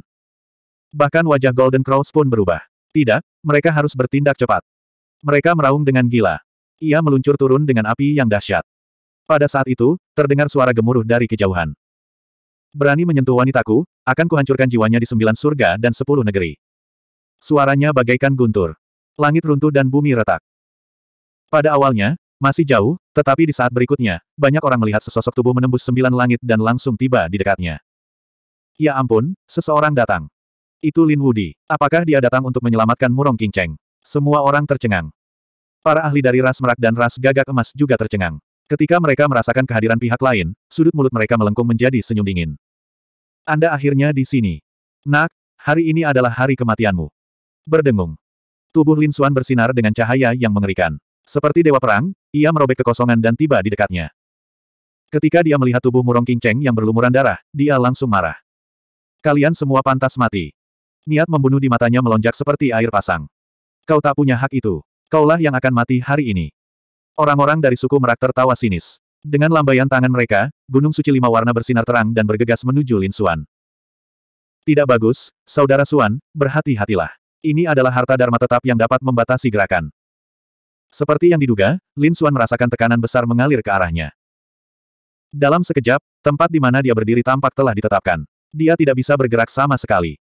Bahkan wajah Golden Crows pun berubah. Tidak, mereka harus bertindak cepat. Mereka meraung dengan gila. Ia meluncur turun dengan api yang dahsyat. Pada saat itu, terdengar suara gemuruh dari kejauhan. Berani menyentuh wanitaku, akan kuhancurkan jiwanya di sembilan surga dan sepuluh negeri. Suaranya bagaikan guntur. Langit runtuh dan bumi retak. Pada awalnya, masih jauh, tetapi di saat berikutnya, banyak orang melihat sesosok tubuh menembus sembilan langit dan langsung tiba di dekatnya. Ya ampun, seseorang datang. Itu Lin Wudi. Apakah dia datang untuk menyelamatkan Murong King Cheng? Semua orang tercengang. Para ahli dari ras merak dan ras gagak emas juga tercengang. Ketika mereka merasakan kehadiran pihak lain, sudut mulut mereka melengkung menjadi senyum dingin. Anda akhirnya di sini. Nak, hari ini adalah hari kematianmu. Berdengung. Tubuh Lin Xuan bersinar dengan cahaya yang mengerikan. Seperti dewa perang, ia merobek kekosongan dan tiba di dekatnya. Ketika dia melihat tubuh Murong King Cheng yang berlumuran darah, dia langsung marah. Kalian semua pantas mati. Niat membunuh di matanya melonjak seperti air pasang. Kau tak punya hak itu. Kaulah yang akan mati hari ini. Orang-orang dari suku merak tertawa sinis. Dengan lambaian tangan mereka, gunung suci lima warna bersinar terang dan bergegas menuju Lin Xuan. Tidak bagus, saudara Xuan, berhati-hatilah. Ini adalah harta dharma tetap yang dapat membatasi gerakan. Seperti yang diduga, Lin Xuan merasakan tekanan besar mengalir ke arahnya. Dalam sekejap, tempat di mana dia berdiri tampak telah ditetapkan. Dia tidak bisa bergerak sama sekali.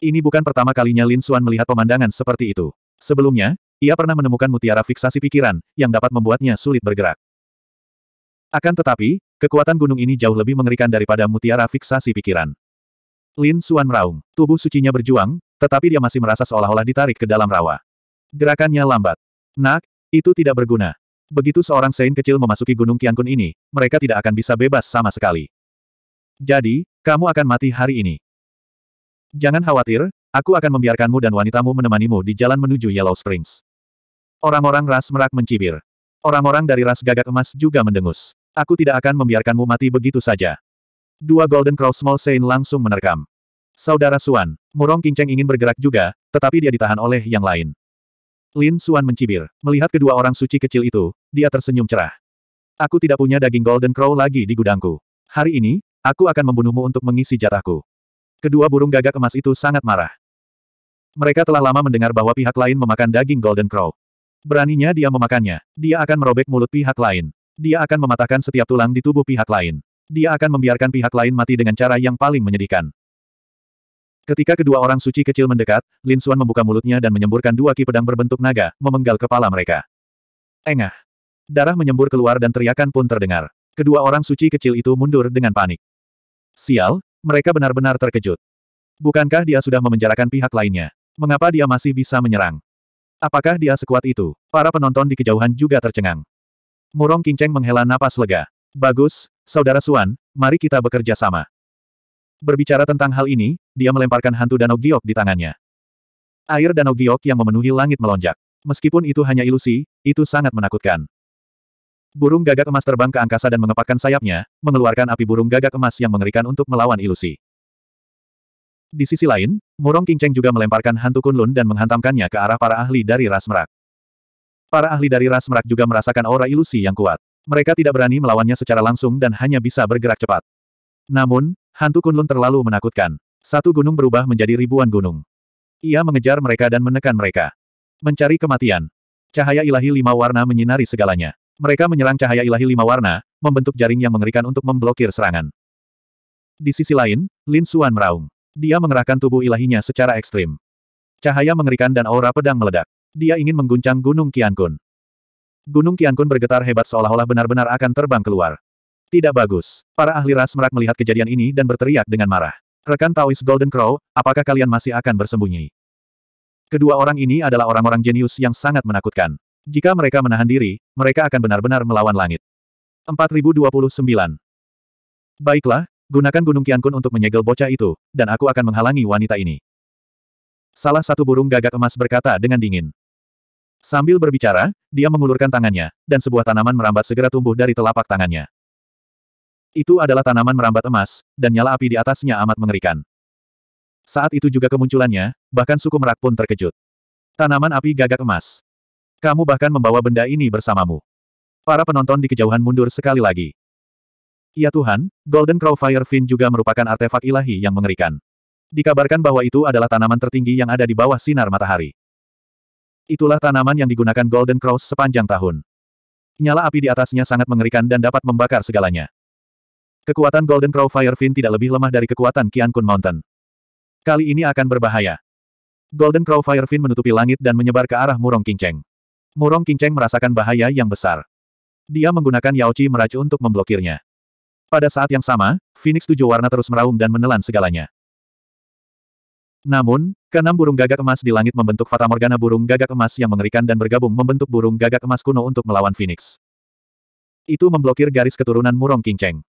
Ini bukan pertama kalinya Lin Xuan melihat pemandangan seperti itu. Sebelumnya, ia pernah menemukan mutiara fiksasi pikiran, yang dapat membuatnya sulit bergerak. Akan tetapi, kekuatan gunung ini jauh lebih mengerikan daripada mutiara fiksasi pikiran. Lin Xuan meraung. Tubuh sucinya berjuang, tetapi dia masih merasa seolah-olah ditarik ke dalam rawa. Gerakannya lambat. Nak, itu tidak berguna. Begitu seorang Saint kecil memasuki gunung Qiankun ini, mereka tidak akan bisa bebas sama sekali. Jadi, kamu akan mati hari ini. Jangan khawatir, aku akan membiarkanmu dan wanitamu menemanimu di jalan menuju Yellow Springs. Orang-orang ras merak mencibir. Orang-orang dari ras gagak emas juga mendengus. Aku tidak akan membiarkanmu mati begitu saja. Dua Golden Crow Small Saint langsung menerkam. Saudara Suan, Murong Kinceng ingin bergerak juga, tetapi dia ditahan oleh yang lain. Lin Suan mencibir. Melihat kedua orang suci kecil itu, dia tersenyum cerah. Aku tidak punya daging Golden Crow lagi di gudangku. Hari ini, aku akan membunuhmu untuk mengisi jatahku. Kedua burung gagak emas itu sangat marah. Mereka telah lama mendengar bahwa pihak lain memakan daging Golden Crow. Beraninya dia memakannya, dia akan merobek mulut pihak lain. Dia akan mematahkan setiap tulang di tubuh pihak lain. Dia akan membiarkan pihak lain mati dengan cara yang paling menyedihkan. Ketika kedua orang suci kecil mendekat, Lin Xuan membuka mulutnya dan menyemburkan dua ki pedang berbentuk naga, memenggal kepala mereka. Engah. Darah menyembur keluar dan teriakan pun terdengar. Kedua orang suci kecil itu mundur dengan panik. Sial, mereka benar-benar terkejut. Bukankah dia sudah memenjarakan pihak lainnya? Mengapa dia masih bisa menyerang? Apakah dia sekuat itu? Para penonton di kejauhan juga tercengang. Murong Kinceng menghela napas lega. Bagus, Saudara Suan, mari kita bekerja sama. Berbicara tentang hal ini, dia melemparkan hantu danau giok di tangannya. Air danau giok yang memenuhi langit melonjak. Meskipun itu hanya ilusi, itu sangat menakutkan. Burung gagak emas terbang ke angkasa dan mengepakkan sayapnya, mengeluarkan api burung gagak emas yang mengerikan untuk melawan ilusi. Di sisi lain, Murong King Cheng juga melemparkan hantu Kunlun dan menghantamkannya ke arah para ahli dari ras merak. Para ahli dari ras merak juga merasakan aura ilusi yang kuat. Mereka tidak berani melawannya secara langsung dan hanya bisa bergerak cepat. Namun, hantu Kunlun terlalu menakutkan. Satu gunung berubah menjadi ribuan gunung. Ia mengejar mereka dan menekan mereka. Mencari kematian. Cahaya ilahi lima warna menyinari segalanya. Mereka menyerang cahaya ilahi lima warna, membentuk jaring yang mengerikan untuk memblokir serangan. Di sisi lain, Lin Xuan meraung. Dia mengerahkan tubuh ilahinya secara ekstrim. Cahaya mengerikan dan aura pedang meledak. Dia ingin mengguncang Gunung Qiankun. Gunung Qiankun bergetar hebat seolah-olah benar-benar akan terbang keluar. Tidak bagus. Para ahli ras merak melihat kejadian ini dan berteriak dengan marah. Rekan Taois Golden Crow, apakah kalian masih akan bersembunyi? Kedua orang ini adalah orang-orang jenius yang sangat menakutkan. Jika mereka menahan diri, mereka akan benar-benar melawan langit. 4029. Baiklah, gunakan Gunung Qiankun untuk menyegel bocah itu, dan aku akan menghalangi wanita ini. Salah satu burung gagak emas berkata dengan dingin. Sambil berbicara, dia mengulurkan tangannya, dan sebuah tanaman merambat segera tumbuh dari telapak tangannya. Itu adalah tanaman merambat emas, dan nyala api di atasnya amat mengerikan. Saat itu juga kemunculannya, bahkan suku merak pun terkejut. Tanaman api gagak emas. Kamu bahkan membawa benda ini bersamamu. Para penonton di kejauhan mundur sekali lagi. Ya Tuhan, Golden Crow Fire Fin juga merupakan artefak ilahi yang mengerikan. Dikabarkan bahwa itu adalah tanaman tertinggi yang ada di bawah sinar matahari. Itulah tanaman yang digunakan Golden Cross sepanjang tahun. Nyala api di atasnya sangat mengerikan dan dapat membakar segalanya. Kekuatan Golden Crow Fire Fin tidak lebih lemah dari kekuatan Qian Kun Mountain. Kali ini akan berbahaya. Golden Crow Fire Fin menutupi langit dan menyebar ke arah Murong Qingcheng. Murong Qingcheng merasakan bahaya yang besar. Dia menggunakan Yaochi meracu untuk memblokirnya. Pada saat yang sama, Phoenix tujuh warna terus meraung dan menelan segalanya. Namun, keenam burung gagak emas di langit membentuk fatamorgana burung gagak emas yang mengerikan dan bergabung membentuk burung gagak emas kuno untuk melawan Phoenix. Itu memblokir garis keturunan Murong Qingcheng.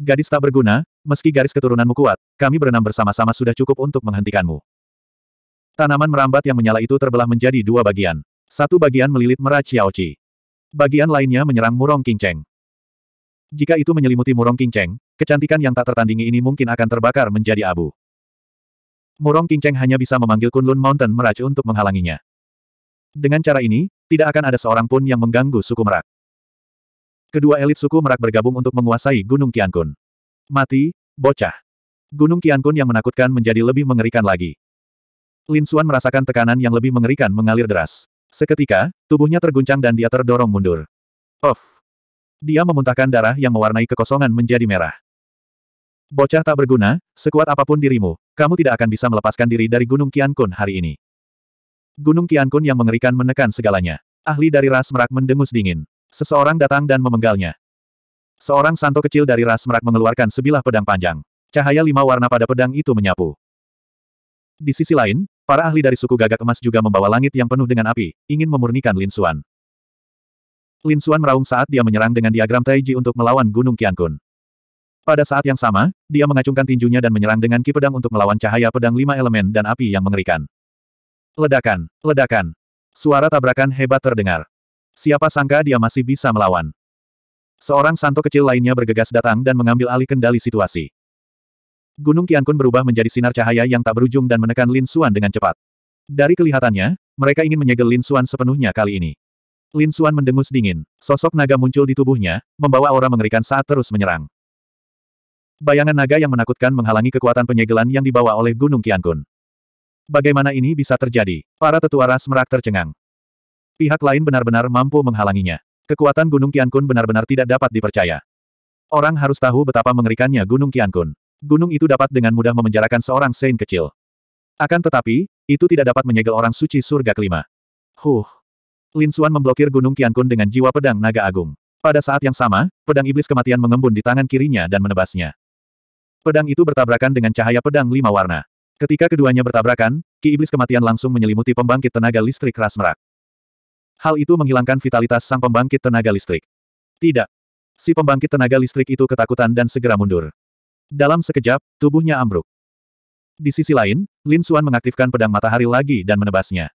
Gadis tak berguna, meski garis keturunanmu kuat, kami berenam bersama-sama sudah cukup untuk menghentikanmu. Tanaman merambat yang menyala itu terbelah menjadi dua bagian. Satu bagian melilit Merah Xiaoqi. Bagian lainnya menyerang Murong Qingcheng. Jika itu menyelimuti Murong Qingcheng, kecantikan yang tak tertandingi ini mungkin akan terbakar menjadi abu. Murong Qingcheng hanya bisa memanggil Kunlun Mountain Meraj untuk menghalanginya. Dengan cara ini, tidak akan ada seorang pun yang mengganggu suku Merak. Kedua elit suku Merak bergabung untuk menguasai Gunung Qiankun. Mati, bocah. Gunung Qiankun yang menakutkan menjadi lebih mengerikan lagi. Lin Xuan merasakan tekanan yang lebih mengerikan mengalir deras. Seketika, tubuhnya terguncang dan dia terdorong mundur. Off. Dia memuntahkan darah yang mewarnai kekosongan menjadi merah. Bocah tak berguna, sekuat apa pun dirimu, kamu tidak akan bisa melepaskan diri dari Gunung Qiankun hari ini. Gunung Qiankun yang mengerikan menekan segalanya. Ahli dari ras merak mendengus dingin. Seseorang datang dan memenggalnya. Seorang santo kecil dari ras merak mengeluarkan sebilah pedang panjang. Cahaya lima warna pada pedang itu menyapu. Di sisi lain, para ahli dari suku gagak emas juga membawa langit yang penuh dengan api, ingin memurnikan Lin Xuan. Lin Xuan meraung saat dia menyerang dengan diagram Taiji untuk melawan Gunung Qiankun. Pada saat yang sama, dia mengacungkan tinjunya dan menyerang dengan ki pedang untuk melawan cahaya pedang lima elemen dan api yang mengerikan. Ledakan, ledakan. Suara tabrakan hebat terdengar. Siapa sangka dia masih bisa melawan. Seorang santo kecil lainnya bergegas datang dan mengambil alih kendali situasi. Gunung Qiankun berubah menjadi sinar cahaya yang tak berujung dan menekan Lin Xuan dengan cepat. Dari kelihatannya, mereka ingin menyegel Lin Xuan sepenuhnya kali ini. Lin Xuan mendengus dingin. Sosok naga muncul di tubuhnya, membawa aura mengerikan saat terus menyerang. Bayangan naga yang menakutkan menghalangi kekuatan penyegelan yang dibawa oleh Gunung Qiankun. Bagaimana ini bisa terjadi? Para tetua ras merak tercengang. Pihak lain benar-benar mampu menghalanginya. Kekuatan Gunung Qiankun benar-benar tidak dapat dipercaya. Orang harus tahu betapa mengerikannya Gunung Qiankun. Gunung itu dapat dengan mudah memenjarakan seorang Saint kecil. Akan tetapi, itu tidak dapat menyegel orang suci surga kelima. Huh. Lin Xuan memblokir Gunung Qiankun dengan jiwa pedang naga agung. Pada saat yang sama, pedang iblis kematian mengembun di tangan kirinya dan menebasnya. Pedang itu bertabrakan dengan cahaya pedang lima warna. Ketika keduanya bertabrakan, ki iblis kematian langsung menyelimuti pembangkit tenaga listrik ras merak. Hal itu menghilangkan vitalitas sang pembangkit tenaga listrik. Tidak. Si pembangkit tenaga listrik itu ketakutan dan segera mundur. Dalam sekejap, tubuhnya ambruk. Di sisi lain, Lin Xuan mengaktifkan pedang matahari lagi dan menebasnya.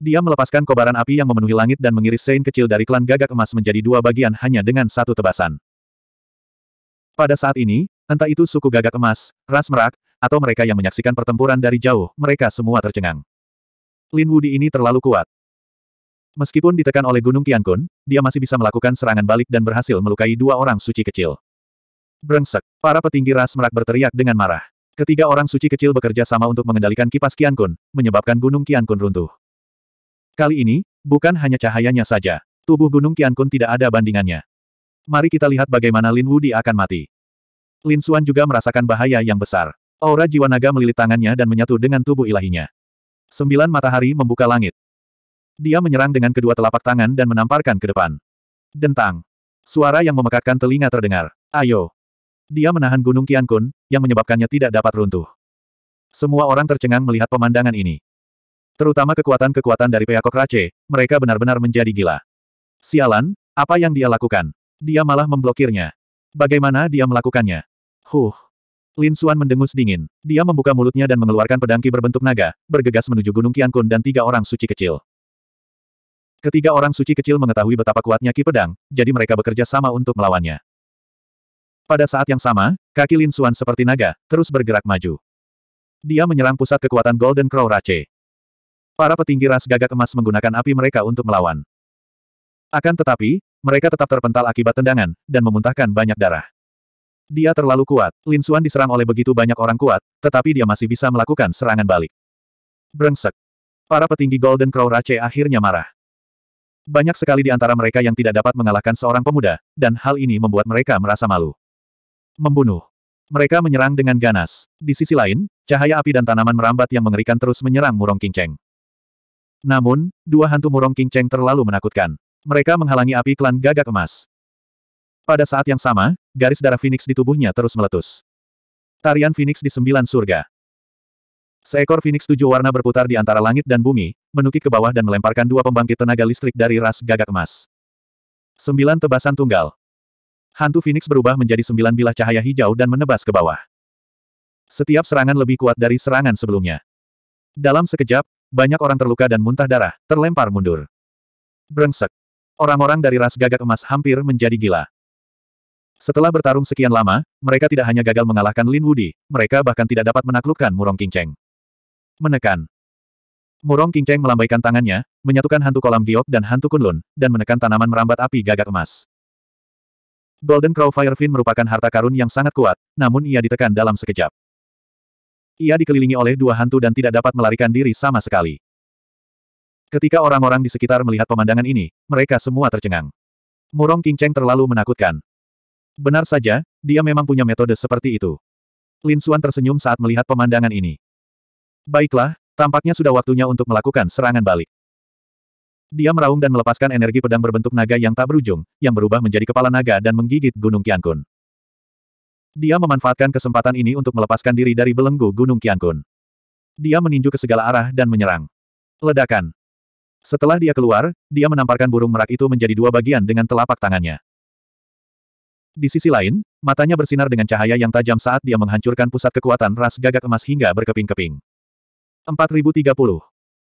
Dia melepaskan kobaran api yang memenuhi langit dan mengiris sein kecil dari klan gagak emas menjadi dua bagian hanya dengan satu tebasan. Pada saat ini, entah itu suku gagak emas, ras merak, atau mereka yang menyaksikan pertempuran dari jauh, mereka semua tercengang. Lin Wudi ini terlalu kuat. Meskipun ditekan oleh Gunung Qiankun, dia masih bisa melakukan serangan balik dan berhasil melukai dua orang suci kecil. Brengsek, para petinggi ras merak berteriak dengan marah. Ketiga orang suci kecil bekerja sama untuk mengendalikan kipas Qiankun, menyebabkan Gunung Qiankun runtuh. Kali ini, bukan hanya cahayanya saja. Tubuh Gunung Qiankun tidak ada bandingannya. Mari kita lihat bagaimana Lin Wudi akan mati. Lin Xuan juga merasakan bahaya yang besar. Aura jiwa naga melilit tangannya dan menyatu dengan tubuh ilahinya. Sembilan matahari membuka langit. Dia menyerang dengan kedua telapak tangan dan menamparkan ke depan. Dentang. Suara yang memekakkan telinga terdengar. Ayo. Dia menahan Gunung Qiankun, yang menyebabkannya tidak dapat runtuh. Semua orang tercengang melihat pemandangan ini. Terutama kekuatan-kekuatan dari Peakok Rache, mereka benar-benar menjadi gila. Sialan, apa yang dia lakukan? Dia malah memblokirnya. Bagaimana dia melakukannya? Huh. Lin Xuan mendengus dingin. Dia membuka mulutnya dan mengeluarkan pedangki berbentuk naga, bergegas menuju Gunung Qiankun dan tiga orang suci kecil. Ketiga orang suci kecil mengetahui betapa kuatnya ki pedang, jadi mereka bekerja sama untuk melawannya. Pada saat yang sama, kaki Lin Xuan seperti naga, terus bergerak maju. Dia menyerang pusat kekuatan Golden Crow Rache. Para petinggi ras gagak emas menggunakan api mereka untuk melawan. Akan tetapi, mereka tetap terpental akibat tendangan, dan memuntahkan banyak darah. Dia terlalu kuat. Lin Xuan diserang oleh begitu banyak orang kuat, tetapi dia masih bisa melakukan serangan balik. Brengsek. Para petinggi Golden Crow Rache akhirnya marah. Banyak sekali di antara mereka yang tidak dapat mengalahkan seorang pemuda, dan hal ini membuat mereka merasa malu. Membunuh. Mereka menyerang dengan ganas. Di sisi lain, cahaya api dan tanaman merambat yang mengerikan terus menyerang Murong King Cheng. Namun, dua hantu Murong King Cheng terlalu menakutkan. Mereka menghalangi api klan gagak emas. Pada saat yang sama, garis darah Phoenix di tubuhnya terus meletus. Tarian Phoenix di sembilan surga. Seekor Phoenix tujuh warna berputar di antara langit dan bumi, menukik ke bawah dan melemparkan dua pembangkit tenaga listrik dari ras gagak emas. Sembilan tebasan tunggal. Hantu Phoenix berubah menjadi sembilan bilah cahaya hijau dan menebas ke bawah. Setiap serangan lebih kuat dari serangan sebelumnya. Dalam sekejap, banyak orang terluka dan muntah darah, terlempar mundur. Brengsek. Orang-orang dari ras gagak emas hampir menjadi gila. Setelah bertarung sekian lama, mereka tidak hanya gagal mengalahkan Lin Wudi, mereka bahkan tidak dapat menaklukkan Murong King Cheng. Menekan. Murong King Cheng melambaikan tangannya, menyatukan hantu kolam giok dan hantu kunlun, dan menekan tanaman merambat api gagak emas. Golden Crow Firefin merupakan harta karun yang sangat kuat, namun ia ditekan dalam sekejap. Ia dikelilingi oleh dua hantu dan tidak dapat melarikan diri sama sekali. Ketika orang-orang di sekitar melihat pemandangan ini, mereka semua tercengang. Murong King Cheng terlalu menakutkan. Benar saja, dia memang punya metode seperti itu. Lin Xuan tersenyum saat melihat pemandangan ini. Baiklah, tampaknya sudah waktunya untuk melakukan serangan balik. Dia meraung dan melepaskan energi pedang berbentuk naga yang tak berujung, yang berubah menjadi kepala naga dan menggigit Gunung Qiankun. Dia memanfaatkan kesempatan ini untuk melepaskan diri dari belenggu Gunung Qiankun. Dia meninju ke segala arah dan menyerang. Ledakan. Setelah dia keluar, dia menamparkan burung merak itu menjadi dua bagian dengan telapak tangannya. Di sisi lain, matanya bersinar dengan cahaya yang tajam saat dia menghancurkan pusat kekuatan ras gagak emas hingga berkeping-keping. 4030.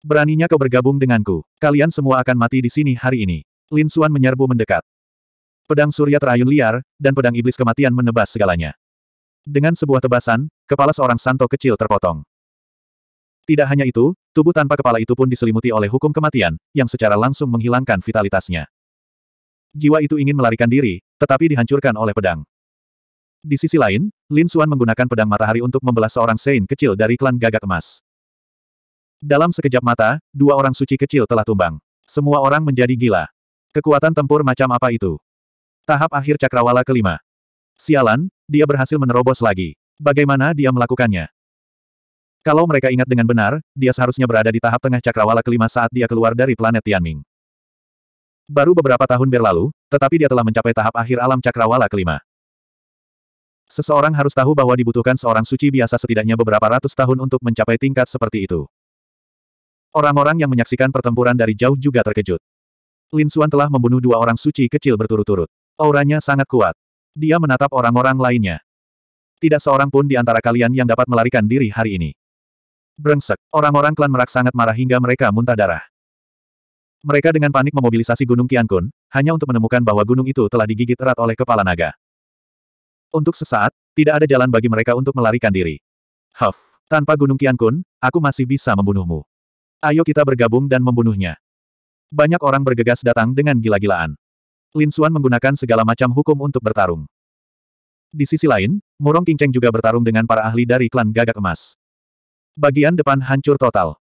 Beraninya kau bergabung denganku. Kalian semua akan mati di sini hari ini. Lin Xuan menyerbu mendekat. Pedang surya terayun liar, dan pedang iblis kematian menebas segalanya. Dengan sebuah tebasan, kepala seorang santo kecil terpotong. Tidak hanya itu, tubuh tanpa kepala itu pun diselimuti oleh hukum kematian, yang secara langsung menghilangkan vitalitasnya. Jiwa itu ingin melarikan diri, tetapi dihancurkan oleh pedang. Di sisi lain, Lin Xuan menggunakan pedang matahari untuk membelah seorang Sein kecil dari klan gagak emas. Dalam sekejap mata, dua orang suci kecil telah tumbang. Semua orang menjadi gila. Kekuatan tempur macam apa itu? Tahap akhir cakrawala kelima. Sialan, dia berhasil menerobos lagi. Bagaimana dia melakukannya? Kalau mereka ingat dengan benar, dia seharusnya berada di tahap tengah cakrawala kelima saat dia keluar dari planet Tianming. Baru beberapa tahun berlalu, tetapi dia telah mencapai tahap akhir alam cakrawala kelima. Seseorang harus tahu bahwa dibutuhkan seorang suci biasa setidaknya beberapa ratus tahun untuk mencapai tingkat seperti itu. Orang-orang yang menyaksikan pertempuran dari jauh juga terkejut. Lin Xuan telah membunuh dua orang suci kecil berturut-turut. Auranya sangat kuat. Dia menatap orang-orang lainnya. Tidak seorang pun di antara kalian yang dapat melarikan diri hari ini. Brengsek, orang-orang klan merak sangat marah hingga mereka muntah darah. Mereka dengan panik memobilisasi Gunung Qiankun, hanya untuk menemukan bahwa gunung itu telah digigit erat oleh kepala naga. Untuk sesaat, tidak ada jalan bagi mereka untuk melarikan diri. Huff, tanpa Gunung Qiankun, aku masih bisa membunuhmu. Ayo kita bergabung dan membunuhnya. Banyak orang bergegas datang dengan gila-gilaan. Lin Xuan menggunakan segala macam hukum untuk bertarung. Di sisi lain, Murong King Cheng juga bertarung dengan para ahli dari klan Gagak Emas. Bagian depan hancur total.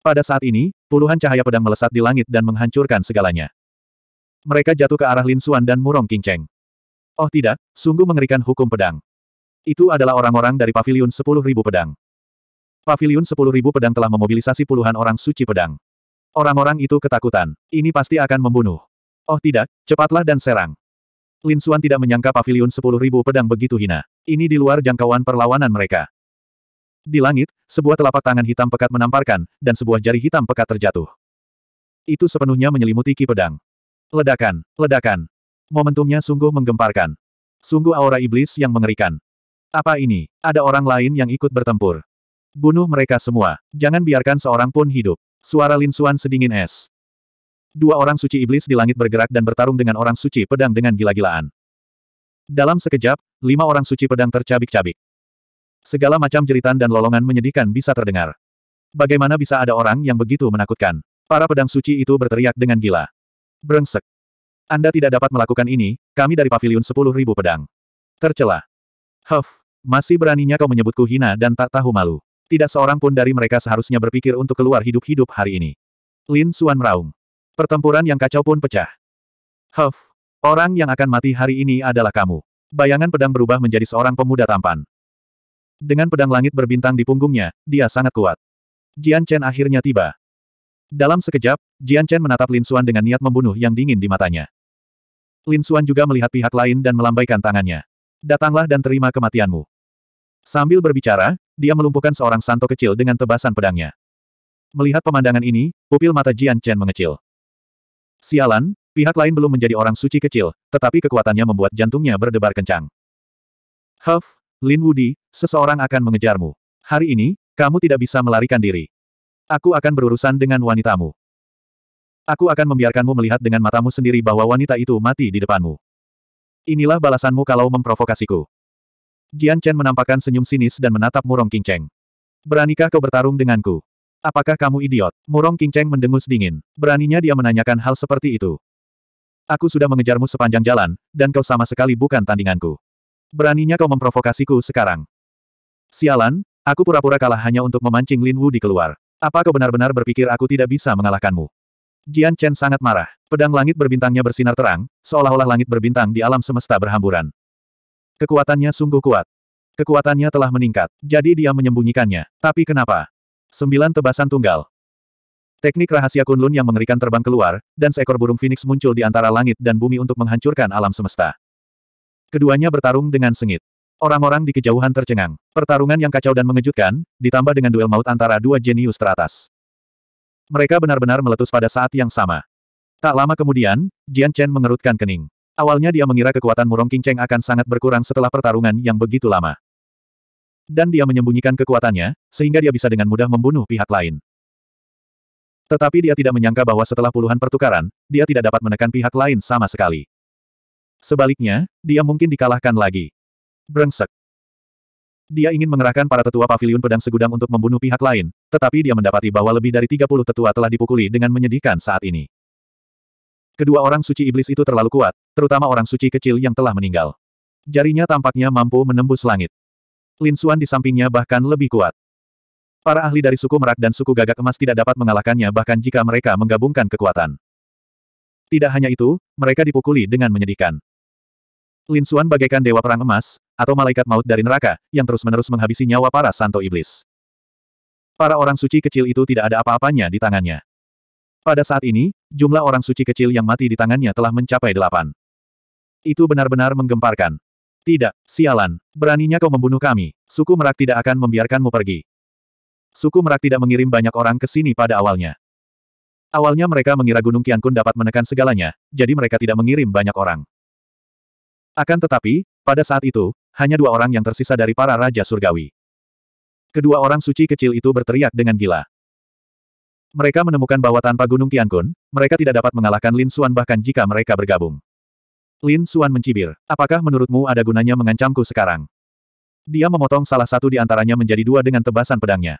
Pada saat ini, puluhan cahaya pedang melesat di langit dan menghancurkan segalanya. Mereka jatuh ke arah Lin Xuan dan Murong King Cheng. Oh tidak, sungguh mengerikan hukum pedang. Itu adalah orang-orang dari Paviliun 10.000 pedang. Paviliun 10.000 pedang telah memobilisasi puluhan orang suci pedang. Orang-orang itu ketakutan. Ini pasti akan membunuh. Oh tidak, cepatlah dan serang. Lin Xuan tidak menyangka Paviliun 10.000 pedang begitu hina. Ini di luar jangkauan perlawanan mereka. Di langit, sebuah telapak tangan hitam pekat menamparkan, dan sebuah jari hitam pekat terjatuh. Itu sepenuhnya menyelimuti ki pedang. Ledakan, ledakan. Momentumnya sungguh menggemparkan. Sungguh aura iblis yang mengerikan. Apa ini? Ada orang lain yang ikut bertempur. Bunuh mereka semua. Jangan biarkan seorang pun hidup. Suara Lin Xuan sedingin es. Dua orang suci iblis di langit bergerak dan bertarung dengan orang suci pedang dengan gila-gilaan. Dalam sekejap, lima orang suci pedang tercabik-cabik. Segala macam jeritan dan lolongan menyedihkan bisa terdengar. Bagaimana bisa ada orang yang begitu menakutkan? Para pedang suci itu berteriak dengan gila. Brengsek. Anda tidak dapat melakukan ini, kami dari pavilion 10.000 pedang. Tercela. Huff, masih beraninya kau menyebutku hina dan tak tahu malu. Tidak seorang pun dari mereka seharusnya berpikir untuk keluar hidup-hidup hari ini. Lin Suan meraung. Pertempuran yang kacau pun pecah. Huff, orang yang akan mati hari ini adalah kamu. Bayangan pedang berubah menjadi seorang pemuda tampan. Dengan pedang langit berbintang di punggungnya, dia sangat kuat. Jian Chen akhirnya tiba. Dalam sekejap, Jian Chen menatap Lin Suan dengan niat membunuh yang dingin di matanya. Lin Suan juga melihat pihak lain dan melambaikan tangannya. Datanglah dan terima kematianmu. Sambil berbicara, dia melumpuhkan seorang santo kecil dengan tebasan pedangnya. Melihat pemandangan ini, pupil mata Jian Chen mengecil. Sialan, pihak lain belum menjadi orang suci kecil, tetapi kekuatannya membuat jantungnya berdebar kencang. Huff, Lin Wudi, seseorang akan mengejarmu. Hari ini, kamu tidak bisa melarikan diri. Aku akan berurusan dengan wanitamu. Aku akan membiarkanmu melihat dengan matamu sendiri bahwa wanita itu mati di depanmu. Inilah balasanmu kalau memprovokasiku. Jian Chen menampakkan senyum sinis dan menatap Murong Qingcheng. Beranikah kau bertarung denganku? Apakah kamu idiot? Murong Qingcheng mendengus dingin. Beraninya dia menanyakan hal seperti itu. Aku sudah mengejarmu sepanjang jalan, dan kau sama sekali bukan tandinganku. Beraninya kau memprovokasiku sekarang. Sialan, aku pura-pura kalah hanya untuk memancing Lin Wu di keluar. Apa kau benar-benar berpikir aku tidak bisa mengalahkanmu? Jian Chen sangat marah. Pedang langit berbintangnya bersinar terang, seolah-olah langit berbintang di alam semesta berhamburan. Kekuatannya sungguh kuat. Kekuatannya telah meningkat, jadi dia menyembunyikannya. Tapi kenapa? Sembilan tebasan tunggal. Teknik rahasia Kunlun yang mengerikan terbang keluar, dan seekor burung phoenix muncul di antara langit dan bumi untuk menghancurkan alam semesta. Keduanya bertarung dengan sengit. Orang-orang di kejauhan tercengang. Pertarungan yang kacau dan mengejutkan, ditambah dengan duel maut antara dua jenius teratas. Mereka benar-benar meletus pada saat yang sama. Tak lama kemudian, Jian Chen mengerutkan kening. Awalnya dia mengira kekuatan Murong Cheng akan sangat berkurang setelah pertarungan yang begitu lama. Dan dia menyembunyikan kekuatannya, sehingga dia bisa dengan mudah membunuh pihak lain. Tetapi dia tidak menyangka bahwa setelah puluhan pertukaran, dia tidak dapat menekan pihak lain sama sekali. Sebaliknya, dia mungkin dikalahkan lagi. Brengsek. Dia ingin mengerahkan para tetua pavilion pedang segudang untuk membunuh pihak lain, tetapi dia mendapati bahwa lebih dari 30 tetua telah dipukuli dengan menyedihkan saat ini. Kedua orang suci iblis itu terlalu kuat, terutama orang suci kecil yang telah meninggal. Jarinya tampaknya mampu menembus langit. Lin Xuan di sampingnya bahkan lebih kuat. Para ahli dari suku Merak dan suku Gagak Emas tidak dapat mengalahkannya bahkan jika mereka menggabungkan kekuatan. Tidak hanya itu, mereka dipukuli dengan menyedihkan. Lin Xuan bagaikan dewa perang emas, atau malaikat maut dari neraka, yang terus-menerus menghabisi nyawa para santo iblis. Para orang suci kecil itu tidak ada apa-apanya di tangannya. Pada saat ini, jumlah orang suci kecil yang mati di tangannya telah mencapai delapan. Itu benar-benar menggemparkan. Tidak, sialan, beraninya kau membunuh kami, suku merak tidak akan membiarkanmu pergi. Suku merak tidak mengirim banyak orang ke sini pada awalnya. Awalnya mereka mengira Gunung Qiankun dapat menekan segalanya, jadi mereka tidak mengirim banyak orang. Akan tetapi, pada saat itu, hanya dua orang yang tersisa dari para Raja Surgawi. Kedua orang suci kecil itu berteriak dengan gila. Mereka menemukan bahwa tanpa Gunung Tiankun, mereka tidak dapat mengalahkan Lin Xuan bahkan jika mereka bergabung. Lin Xuan mencibir. Apakah menurutmu ada gunanya mengancamku sekarang? Dia memotong salah satu di antaranya menjadi dua dengan tebasan pedangnya.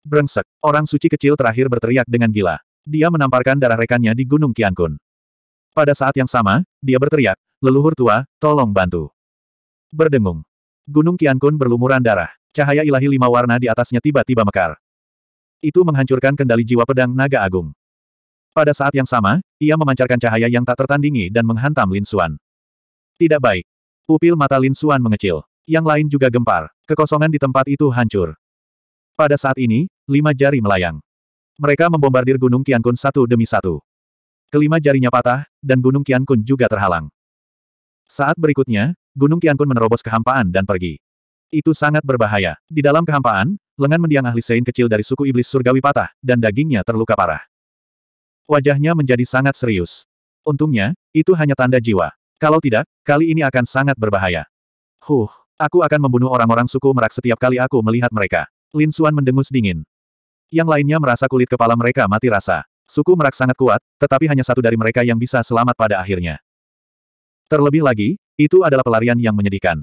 Brengsek. Orang suci kecil terakhir berteriak dengan gila. Dia menamparkan darah rekannya di Gunung Tiankun. Pada saat yang sama, dia berteriak, leluhur tua, tolong bantu. Berdengung. Gunung Tiankun berlumuran darah. Cahaya ilahi lima warna di atasnya tiba-tiba mekar. Itu menghancurkan kendali jiwa pedang naga agung. Pada saat yang sama, ia memancarkan cahaya yang tak tertandingi dan menghantam Lin Xuan. Tidak baik. Pupil mata Lin Xuan mengecil. Yang lain juga gempar. Kekosongan di tempat itu hancur. Pada saat ini, lima jari melayang. Mereka membombardir Gunung Qiankun satu demi satu. Kelima jarinya patah, dan Gunung Qiankun juga terhalang. Saat berikutnya, Gunung Qiankun menerobos kehampaan dan pergi. Itu sangat berbahaya. Di dalam kehampaan, lengan mendiang ahli Sein kecil dari suku iblis surgawi patah, dan dagingnya terluka parah. Wajahnya menjadi sangat serius. Untungnya, itu hanya tanda jiwa. Kalau tidak, kali ini akan sangat berbahaya. Huh, aku akan membunuh orang-orang suku merak setiap kali aku melihat mereka. Lin Xuan mendengus dingin. Yang lainnya merasa kulit kepala mereka mati rasa. Suku merak sangat kuat, tetapi hanya satu dari mereka yang bisa selamat pada akhirnya. Terlebih lagi, itu adalah pelarian yang menyedihkan.